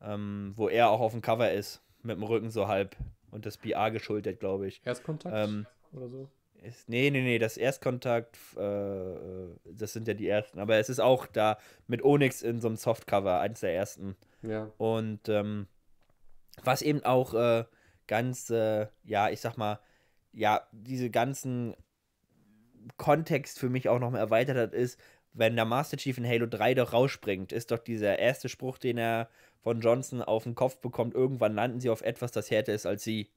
Ähm, wo er auch auf dem Cover ist. Mit dem Rücken so halb. Und das BA geschultert, glaube ich. Erstkontakt Ähm, oder so? Ist, nee, nee, nee, das Erstkontakt, äh, äh, das sind ja die ersten. Aber es ist auch da mit Onyx in so einem Softcover, eins der ersten. Ja. Und ähm, was eben auch äh, ganz, ja, ich sag mal, ja, diese ganzen Kontext für mich auch noch mal erweitert hat, ist, wenn der Master Chief in Halo 3 doch rausspringt, ist doch dieser erste Spruch, den er von Johnson auf den Kopf bekommt, irgendwann landen sie auf etwas, das härter ist als sie.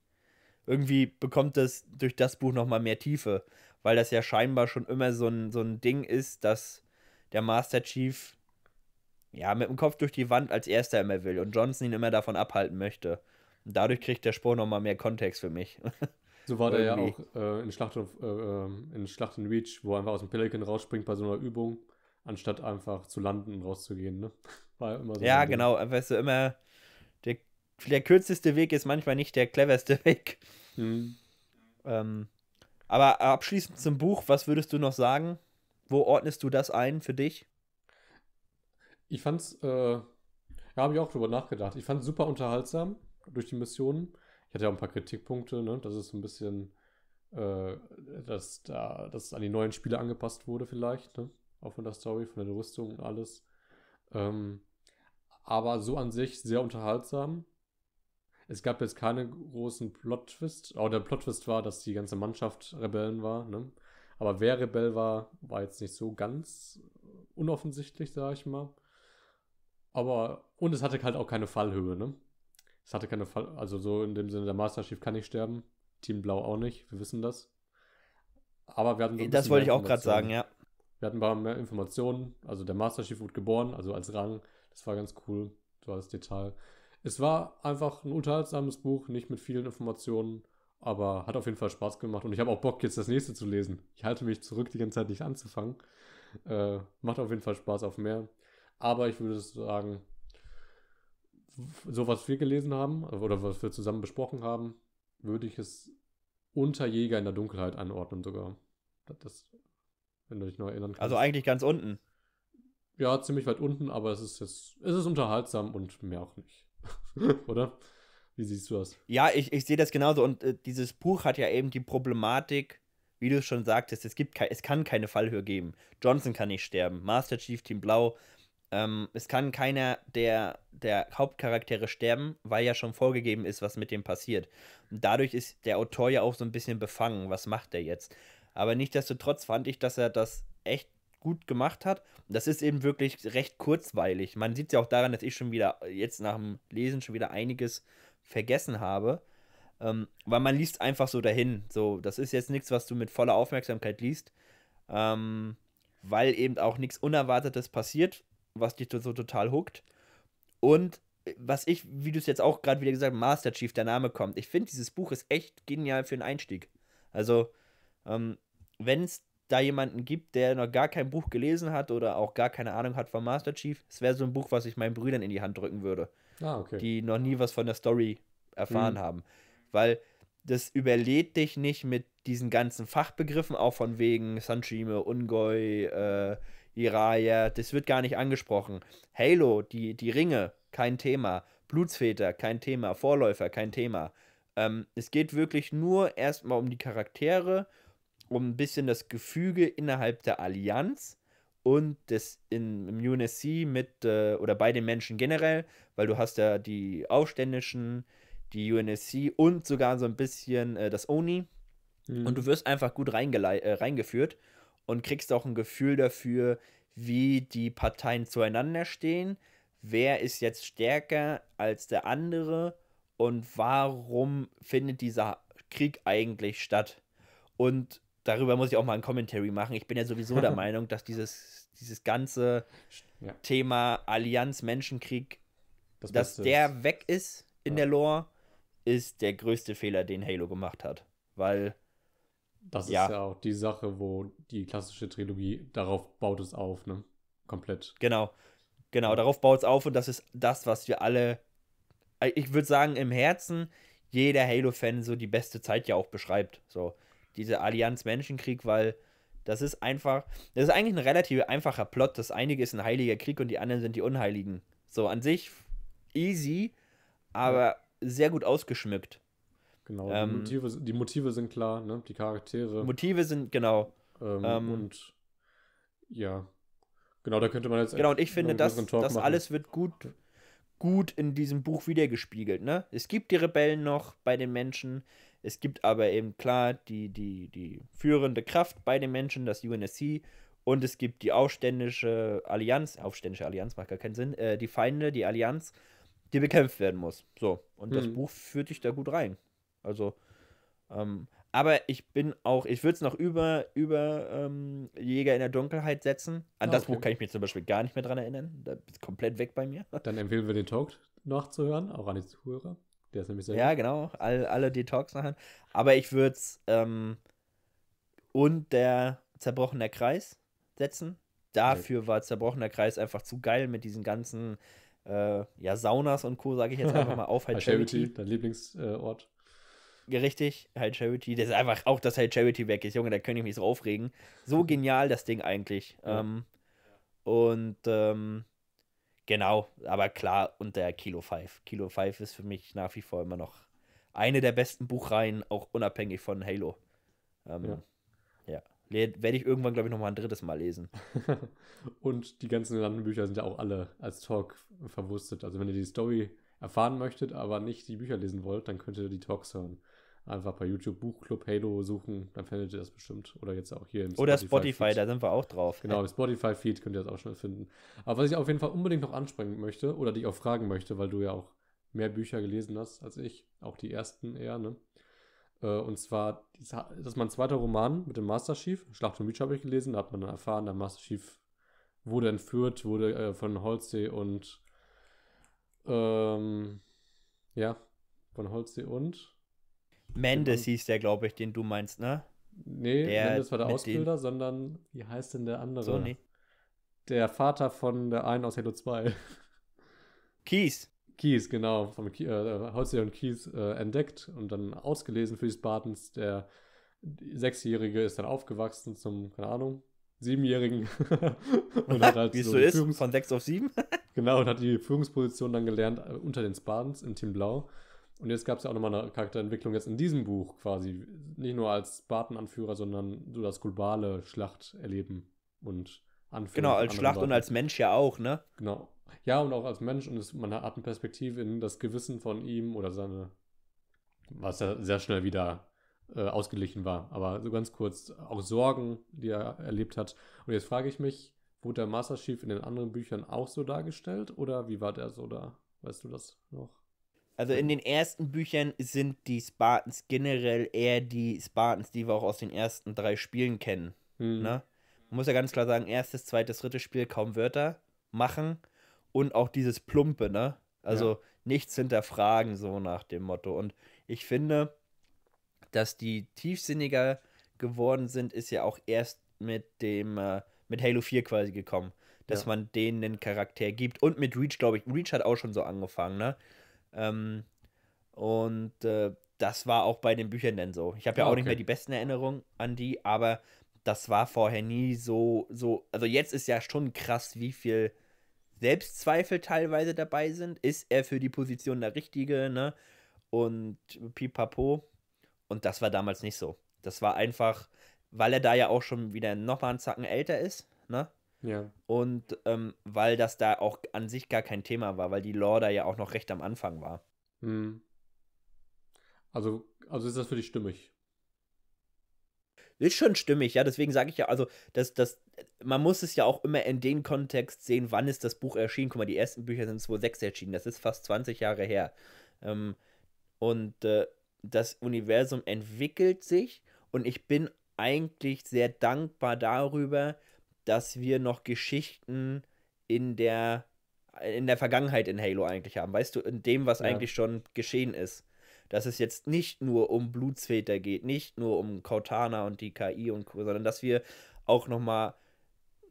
Irgendwie bekommt das durch das Buch noch mal mehr Tiefe, weil das ja scheinbar schon immer so ein, so ein Ding ist, dass der Master Chief ja, mit dem Kopf durch die Wand als erster immer will und Johnson ihn immer davon abhalten möchte. Und dadurch kriegt der Spruch nochmal mehr Kontext für mich. So war der ja auch äh, in, Schlacht äh, ähm, in Schlacht in Reach, wo er einfach aus dem Pelican rausspringt bei so einer Übung, anstatt einfach zu landen und rauszugehen. Ne? War ja immer so. ja, ein Ding. genau. Weißt du, immer der, der kürzeste Weg ist manchmal nicht der cleverste Weg. Hm. Ähm, aber abschließend zum Buch, was würdest du noch sagen? Wo ordnest du das ein für dich? Ich fand's, äh, ja, habe ich auch drüber nachgedacht. Ich fand's super unterhaltsam durch die Missionen. Ich hatte ja auch ein paar Kritikpunkte, ne? Das ist so ein bisschen, äh, dass da, dass es an die neuen Spiele angepasst wurde, vielleicht, ne? Auch von der Story, von der Rüstung und alles. Ähm, aber so an sich sehr unterhaltsam. Es gab jetzt keine großen Plot-Twist. Aber der Plot-Twist war, dass die ganze Mannschaft Rebellen war. Ne? Aber wer Rebell war, war jetzt nicht so ganz unoffensichtlich, sag ich mal. Aber, und es hatte halt auch keine Fallhöhe, ne? Es hatte keine Fall, also so in dem Sinne, der Master Chief kann nicht sterben, Team Blau auch nicht, wir wissen das. Aber wir hatten so Das wollte ich auch gerade sagen, ja. Wir hatten ein paar mehr Informationen. Also der Master Chief wurde geboren, also als Rang. Das war ganz cool. So als Detail. Es war einfach ein unterhaltsames Buch, nicht mit vielen Informationen, aber hat auf jeden Fall Spaß gemacht. Und ich habe auch Bock, jetzt das nächste zu lesen. Ich halte mich zurück, die ganze Zeit nicht anzufangen. Äh, macht auf jeden Fall Spaß auf mehr. Aber ich würde sagen, so was wir gelesen haben oder was wir zusammen besprochen haben, würde ich es unter Jäger in der Dunkelheit anordnen sogar. Das, wenn du dich noch erinnern kannst. Also eigentlich ganz unten. Ja, ziemlich weit unten, aber es ist jetzt, es ist unterhaltsam und mehr auch nicht. Oder? Wie siehst du das? Ja, ich, ich sehe das genauso. Und äh, dieses Buch hat ja eben die Problematik, wie du schon sagtest, es, gibt es kann keine Fallhöhe geben. Johnson kann nicht sterben. Master Chief, Team Blau. Ähm, es kann keiner der, der Hauptcharaktere sterben, weil ja schon vorgegeben ist, was mit dem passiert. Und dadurch ist der Autor ja auch so ein bisschen befangen. Was macht er jetzt? Aber nichtsdestotrotz fand ich, dass er das echt gut gemacht hat. Das ist eben wirklich recht kurzweilig. Man sieht es ja auch daran, dass ich schon wieder jetzt nach dem Lesen schon wieder einiges vergessen habe. Ähm, weil man liest einfach so dahin. So, das ist jetzt nichts, was du mit voller Aufmerksamkeit liest. Ähm, weil eben auch nichts Unerwartetes passiert, was dich so total huckt. Und äh, was ich, wie du es jetzt auch gerade wieder gesagt hast, Master Chief, der Name kommt. Ich finde, dieses Buch ist echt genial für einen Einstieg. Also, ähm, wenn es da jemanden gibt, der noch gar kein Buch gelesen hat oder auch gar keine Ahnung hat von Master Chief, es wäre so ein Buch, was ich meinen Brüdern in die Hand drücken würde Ah, okay. die noch nie was von der Story erfahren Mhm. haben. Weil das überlädt dich nicht mit diesen ganzen Fachbegriffen, auch von wegen Sunshime, Ungoi, äh, Jiraya, das wird gar nicht angesprochen. Halo, die, die Ringe, kein Thema. Blutsväter, kein Thema. Vorläufer, kein Thema. Ähm, es geht wirklich nur erstmal um die Charaktere, um ein bisschen das Gefüge innerhalb der Allianz und das in, im UNSC mit, äh, oder bei den Menschen generell, weil du hast ja die Aufständischen, die UNSC und sogar so ein bisschen äh, das ONI. Mhm. Und du wirst einfach gut äh, reingeführt und kriegst auch ein Gefühl dafür, wie die Parteien zueinander stehen. Wer ist jetzt stärker als der andere und warum findet dieser Krieg eigentlich statt? Und darüber muss ich auch mal ein Commentary machen. Ich bin ja sowieso der Meinung, dass dieses, dieses ganze Ja. Thema Allianz-Menschenkrieg, das dass der ist- weg ist in Ja. der Lore, ist der größte Fehler, den Halo gemacht hat. Weil Das Ja. ist ja auch die Sache, wo die klassische Trilogie, darauf baut es auf, ne? Komplett. Genau, genau, darauf baut es auf und das ist das, was wir alle, äh, ich würde sagen, im Herzen jeder Halo-Fan so die beste Zeit ja auch beschreibt. So, diese Allianz-Menschenkrieg, weil das ist einfach, das ist eigentlich ein relativ einfacher Plot. Das einige ist ein heiliger Krieg und die anderen sind die Unheiligen. So, an sich easy, aber sehr gut ausgeschmückt. Genau. Ähm, die, Motive, die Motive sind klar, ne? Die Charaktere. Motive sind, genau, ähm, ähm, und ja. Genau, da könnte man jetzt Genau, und ich finde, das, das alles wird gut, gut in diesem Buch wiedergespiegelt. Ne? Es gibt die Rebellen noch bei den Menschen, es gibt aber eben klar die, die, die führende Kraft bei den Menschen, das UNSC, und es gibt die aufständische Allianz, aufständische Allianz macht gar keinen Sinn, äh, die Feinde, die Allianz, die bekämpft werden muss. So, und das Mhm. Buch führt dich da gut rein. Also, ähm, aber ich bin auch, ich würde es noch über, über ähm, Jäger in der Dunkelheit setzen. An Ah, das okay. Buch kann ich mich zum Beispiel gar nicht mehr dran erinnern. Da ist komplett weg bei mir. Dann empfehlen wir den Talk nachzuhören, auch an die Zuhörer. Der ist nämlich sehr Ja, gut. genau. All, alle die Talks nachher. Aber ich würde es ähm, und der zerbrochene Kreis setzen. Dafür war zerbrochener Kreis einfach zu geil mit diesen ganzen äh, ja, Saunas und Co., sage ich jetzt einfach mal auf. Halt Charity. dein Lieblingsort. Richtig, halt Charity. Das ist einfach auch, dass halt Charity weg ist. Junge, da könnte ich mich so aufregen. So genial das Ding eigentlich. Ja. Ähm, und ähm, genau, aber klar, und der Kilo 5. Kilo 5 ist für mich nach wie vor immer noch eine der besten Buchreihen, auch unabhängig von Halo. Ähm, Ja. ja. Werde ich irgendwann, glaube ich, noch mal ein drittes Mal lesen. und die ganzen anderen Bücher sind ja auch alle als Talk verwurstet. Also wenn ihr die Story erfahren möchtet, aber nicht die Bücher lesen wollt, dann könnt ihr die Talks hören. Einfach bei YouTube Buchclub Halo suchen, dann findet ihr das bestimmt. Oder jetzt auch hier im Spotify. Oder Spotify, da sind wir auch drauf. Genau, im Spotify-Feed könnt ihr das auch schnell finden. Aber was ich auf jeden Fall unbedingt noch ansprechen möchte, oder dich auch fragen möchte, weil du ja auch mehr Bücher gelesen hast als ich, auch die ersten eher, ne? Äh, und zwar, das ist mein zweiter Roman mit dem Master Chief. Schlacht und Reach habe ich gelesen. Da hat man dann erfahren, der Master Chief wurde entführt, wurde äh, von Holzsee und ähm, ja, von Holzsee und Mendes hieß der, glaube ich, den du meinst, ne? Nee, der Mendes war der Ausbilder, den... sondern wie heißt denn der andere? So, nee. Der Vater von der einen aus Halo 2. Kies. Kies, genau, von äh, Holzsee und Kies äh, entdeckt und dann ausgelesen für die Spartans. Der Sechsjährige ist dann aufgewachsen zum, keine Ahnung, Siebenjährigen. und hat halt Wie so es so ist, von sechs auf sieben? genau, und hat die Führungsposition dann gelernt äh, unter den Spartans im Team Blau. Und jetzt gab es ja auch nochmal eine Charakterentwicklung jetzt in diesem Buch quasi. Nicht nur als Spartan-Anführer, sondern so das globale Schlacht erleben und anführen. Genau, als Schlacht Seiten. und als Mensch ja auch, ne? Genau. Ja, und auch als Mensch und es, man hat eine Perspektive in das Gewissen von ihm oder seine, was ja sehr schnell wieder äh, ausgeglichen war. Aber so ganz kurz, auch Sorgen, die er erlebt hat. Und jetzt frage ich mich, wurde der Master Chief in den anderen Büchern auch so dargestellt oder wie war der so da? Weißt du das noch? Also in den ersten Büchern sind die Spartans generell eher die Spartans, die wir auch aus den ersten drei Spielen kennen. Mhm. Ne? Man muss ja ganz klar sagen, erstes, zweites, drittes Spiel kaum Wörter machen und auch dieses Plumpe, ne? Also ja. nichts hinterfragen, so nach dem Motto. Und ich finde, dass die tiefsinniger geworden sind, ist ja auch erst mit dem, äh, mit Halo 4 quasi gekommen. Dass ja. man denen einen Charakter gibt. Und mit Reach, glaube ich, Reach hat auch schon so angefangen, ne? Ähm, und äh, das war auch bei den Büchern dann so. Ich habe ja ah, auch okay. nicht mehr die besten Erinnerungen an die, aber das war vorher nie so, so. Also jetzt ist ja schon krass, wie viel Selbstzweifel teilweise dabei sind. Ist er für die Position der Richtige, ne? Und pipapo. Und das war damals nicht so. Das war einfach, weil er da ja auch schon wieder nochmal einen Zacken älter ist, ne? Ja. Und ähm, weil das da auch an sich gar kein Thema war, weil die Lore da ja auch noch recht am Anfang war. Hm. Also, also ist das für dich stimmig? Ist schon stimmig, ja, deswegen sage ich ja, also, das, das, man muss es ja auch immer in den Kontext sehen, wann ist das Buch erschienen. Guck mal, die ersten Bücher sind 2006 erschienen, das ist fast 20 Jahre her. Ähm, und äh, das Universum entwickelt sich und ich bin eigentlich sehr dankbar darüber, dass wir noch Geschichten in der in der Vergangenheit in Halo eigentlich haben, weißt du, in dem, was ja. eigentlich schon geschehen ist. Dass es jetzt nicht nur um Blutsväter geht, nicht nur um Cortana und die KI und Co., sondern dass wir auch nochmal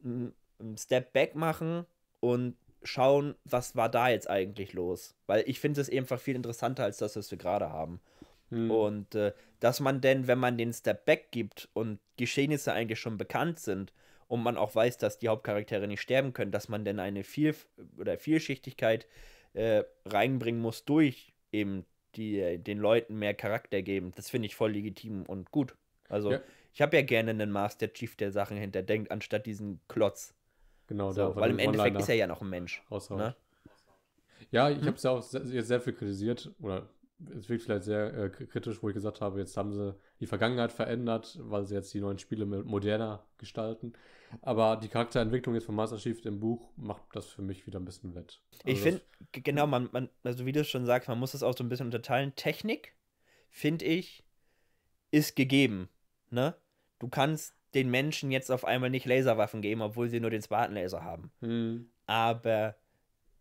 einen Step back machen und schauen, was war da jetzt eigentlich los. Weil ich finde es einfach viel interessanter als das, was wir gerade haben. Hm. Und äh, dass man denn, wenn man den Step back gibt und Geschehnisse eigentlich schon bekannt sind, und man auch weiß, dass die Hauptcharaktere nicht sterben können, dass man denn eine Viel oder Vielschichtigkeit äh, reinbringen muss durch eben die den Leuten mehr Charakter geben. Das finde ich voll legitim und gut. Also ja. ich habe ja gerne einen Master Chief, der Sachen hinterdenkt, anstatt diesen Klotz. Genau, so, weil im Endeffekt ist er ja noch ein Mensch. Ne? Ja, ich hm? habe es ja auch sehr, sehr viel kritisiert oder es wirkt vielleicht sehr äh, kritisch, wo ich gesagt habe, jetzt haben sie die Vergangenheit verändert, weil sie jetzt die neuen Spiele moderner gestalten. Aber die Charakterentwicklung jetzt von Master Chief im Buch macht das für mich wieder ein bisschen wett. Also ich finde, genau, man, man, also wie du schon sagst, man muss das auch so ein bisschen unterteilen. Technik, finde ich, ist gegeben. Ne? Du kannst den Menschen jetzt auf einmal nicht Laserwaffen geben, obwohl sie nur den Spartan-Laser haben. Hm. Aber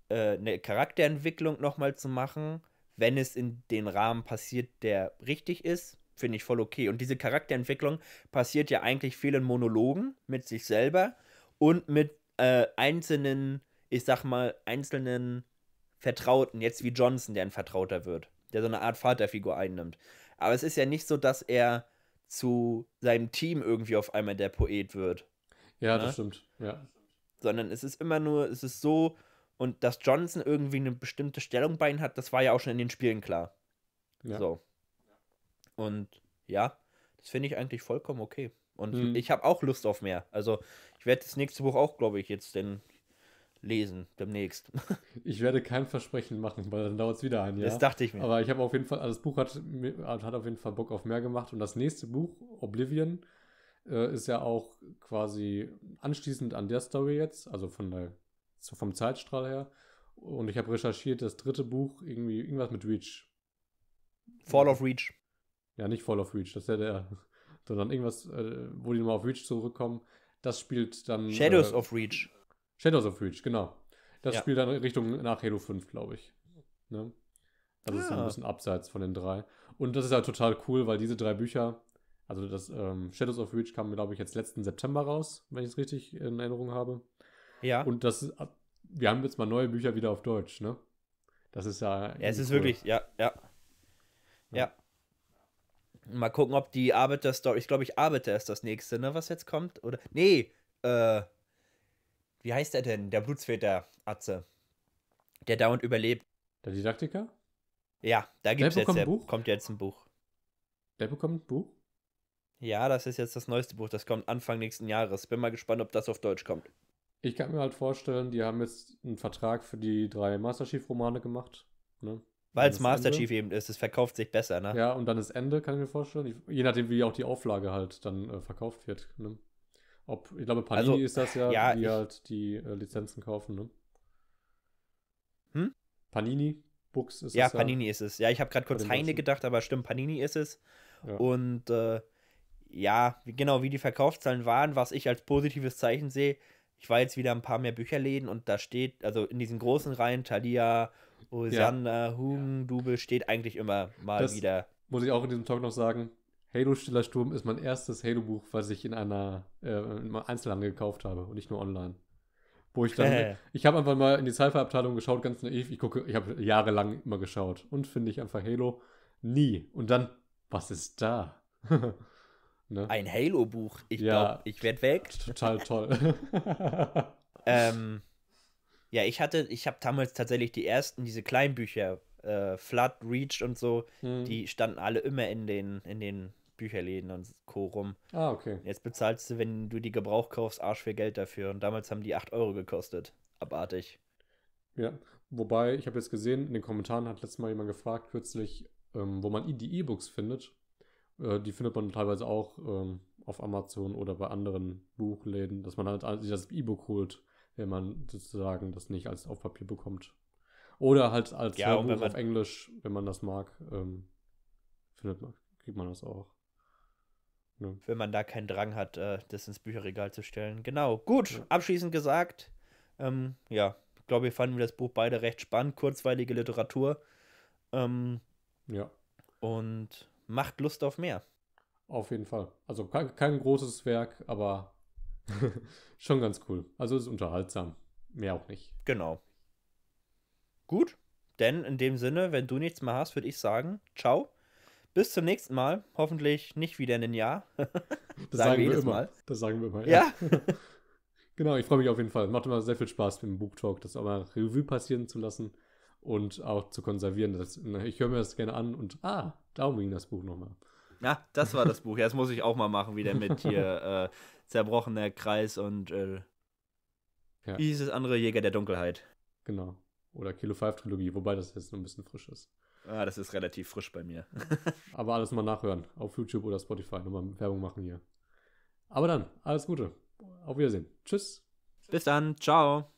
äh, eine Charakterentwicklung nochmal zu machen, wenn es in den Rahmen passiert, der richtig ist, finde ich voll okay. Und diese Charakterentwicklung passiert ja eigentlich vielen Monologen mit sich selber und mit äh, einzelnen, ich sag mal, einzelnen Vertrauten, jetzt wie Johnson, der ein Vertrauter wird, der so eine Art Vaterfigur einnimmt. Aber es ist ja nicht so, dass er zu seinem Team irgendwie auf einmal der Poet wird. Ja, ne? das stimmt, ja. Sondern es ist immer nur, es ist so, und dass Johnson irgendwie eine bestimmte Stellung bei ihm hat, das war ja auch schon in den Spielen klar. Ja. So. Und ja, das finde ich eigentlich vollkommen okay. Und mhm. ich habe auch Lust auf mehr. Also, ich werde das nächste Buch auch, glaube ich, jetzt denn lesen demnächst. Ich werde kein Versprechen machen, weil dann dauert es wieder ein Jahr. Das dachte ich mir. Aber ich habe auf jeden Fall, also das Buch hat, hat auf jeden Fall Bock auf mehr gemacht. Und das nächste Buch, Oblivion, äh, ist ja auch quasi anschließend an der Story jetzt, also von der, so vom Zeitstrahl her. Und ich habe recherchiert, das dritte Buch, irgendwie irgendwas mit Reach. Fall of Reach. Ja, nicht Fall of Reach, das ist ja der, sondern irgendwas, äh, wo die nochmal auf Reach zurückkommen. Das spielt dann. Shadows äh, of Reach. Shadows of Reach, genau. Das Ja. spielt dann Richtung nach Halo 5, glaube ich. Ne? Also ist so ein Ah. bisschen abseits von den drei. Und das ist halt total cool, weil diese drei Bücher, also das ähm, Shadows of Reach kam, glaube ich, jetzt letzten September raus, wenn ich es richtig in Erinnerung habe. Ja. Und das wir haben jetzt mal neue Bücher wieder auf Deutsch, ne? Das ist ja. ja, es ist cool. wirklich, ja, ja. Ja. Mal gucken, ob die Arbeiter-Story, ich glaube, ich Arbeiter ist das nächste, ne, was jetzt kommt. Oder, nee, äh, wie heißt der denn? Der Blutsväter, Atze. Der dauernd überlebt. Der Didaktiker? Ja, da gibt's jetzt, bekommt der, ein Buch? kommt jetzt ein Buch. Der bekommt ein Buch? Ja, das ist jetzt das neueste Buch, das kommt Anfang nächsten Jahres. Bin mal gespannt, ob das auf Deutsch kommt. Ich kann mir halt vorstellen, die haben jetzt einen Vertrag für die drei Master Chief-Romane gemacht. Ne? Weil es Master Ende. Chief eben ist, es verkauft sich besser, ne? Ja, und dann das Ende, kann ich mir vorstellen. Ich, je nachdem, wie auch die Auflage halt dann äh, verkauft wird. Ne? Ob, ich glaube, Panini Also, ist das ja, ja, die ich- halt die äh, Lizenzen kaufen. Ne? Hm? Panini Books ist Ja, es Panini ist es. Ja, ich habe gerade kurz Heine gedacht, aber stimmt, Panini ist es. Ja. Und äh, ja, genau wie die Verkaufszahlen waren, was ich als positives Zeichen sehe, ich war jetzt wieder ein paar mehr Bücherläden und da steht, also in diesen großen Reihen, Thalia, Osander, Hugen, Double, steht eigentlich immer mal Das- wieder. Muss ich auch in diesem Talk noch sagen. Halo Stiller Sturm ist mein erstes Halo-Buch, was ich in einer äh, in Einzelhandel gekauft habe und nicht nur online. Wo ich dann, ich habe einfach mal in die Sci-Fi-Abteilung geschaut, ganz naiv. Ich gucke, ich habe jahrelang immer geschaut und finde ich einfach Halo nie. Und dann, was ist da? ne? Ein Halo-Buch. Ich Ja. glaube, ich werde weg. Total toll. Ähm, ja, ich hatte, ich habe damals tatsächlich die ersten, diese kleinen Bücher, äh, Flood, Reach und so, Hm. die standen alle immer in den, in den Bücherläden und Co. rum. ah, okay. Jetzt bezahlst du, wenn du die Gebrauch kaufst, arsch viel Geld dafür. Und damals haben die 8 Euro gekostet. Abartig. Ja. Wobei, ich habe jetzt gesehen, in den Kommentaren hat letztes Mal jemand gefragt, kürzlich, ähm, wo man die E-Books findet. Äh, die findet man teilweise auch ähm, auf Amazon oder bei anderen Buchläden, dass man halt sich das E-Book holt, wenn man sozusagen das nicht als auf Papier bekommt. Oder halt als Ja, Hörbuch auf Englisch, wenn man das mag, ähm, findet man, kriegt man das auch. Ne? Wenn man da keinen Drang hat, äh, das ins Bücherregal zu stellen. Genau. Gut, Ja. abschließend gesagt. Ähm, ja, ich glaube, wir fanden das Buch beide recht spannend. Kurzweilige Literatur. Ähm, Ja, und macht Lust auf mehr. auf jeden Fall. Also kein, kein großes Werk, aber schon ganz cool. Also es ist unterhaltsam. Mehr auch nicht. Genau. Gut, denn in dem Sinne, wenn du nichts mehr hast, würde ich sagen, ciao. Bis zum nächsten Mal. Hoffentlich nicht wieder in ein Jahr. Das Sagen wir jedes immer. Mal. Das sagen wir immer. Ja. genau, ich freue mich auf jeden Fall. Macht immer sehr viel Spaß mit dem Book Talk, das auch mal Revue passieren zu lassen und auch zu konservieren. Das, ich höre mir das gerne an und ah, darum ging das Buch nochmal. Ja, das war das Buch. Ja, das muss ich auch mal machen, wieder mit hier äh, zerbrochener Kreis und äh, Ja. wie hieß das andere Jäger der Dunkelheit. Genau. Oder Kilo 5 Trilogie, wobei das jetzt noch ein bisschen frisch ist. Ah, das ist relativ frisch bei mir. Aber alles mal nachhören. Auf YouTube oder Spotify. Nochmal Werbung machen hier. Aber dann, alles Gute. Auf Wiedersehen. Tschüss. Bis dann, ciao.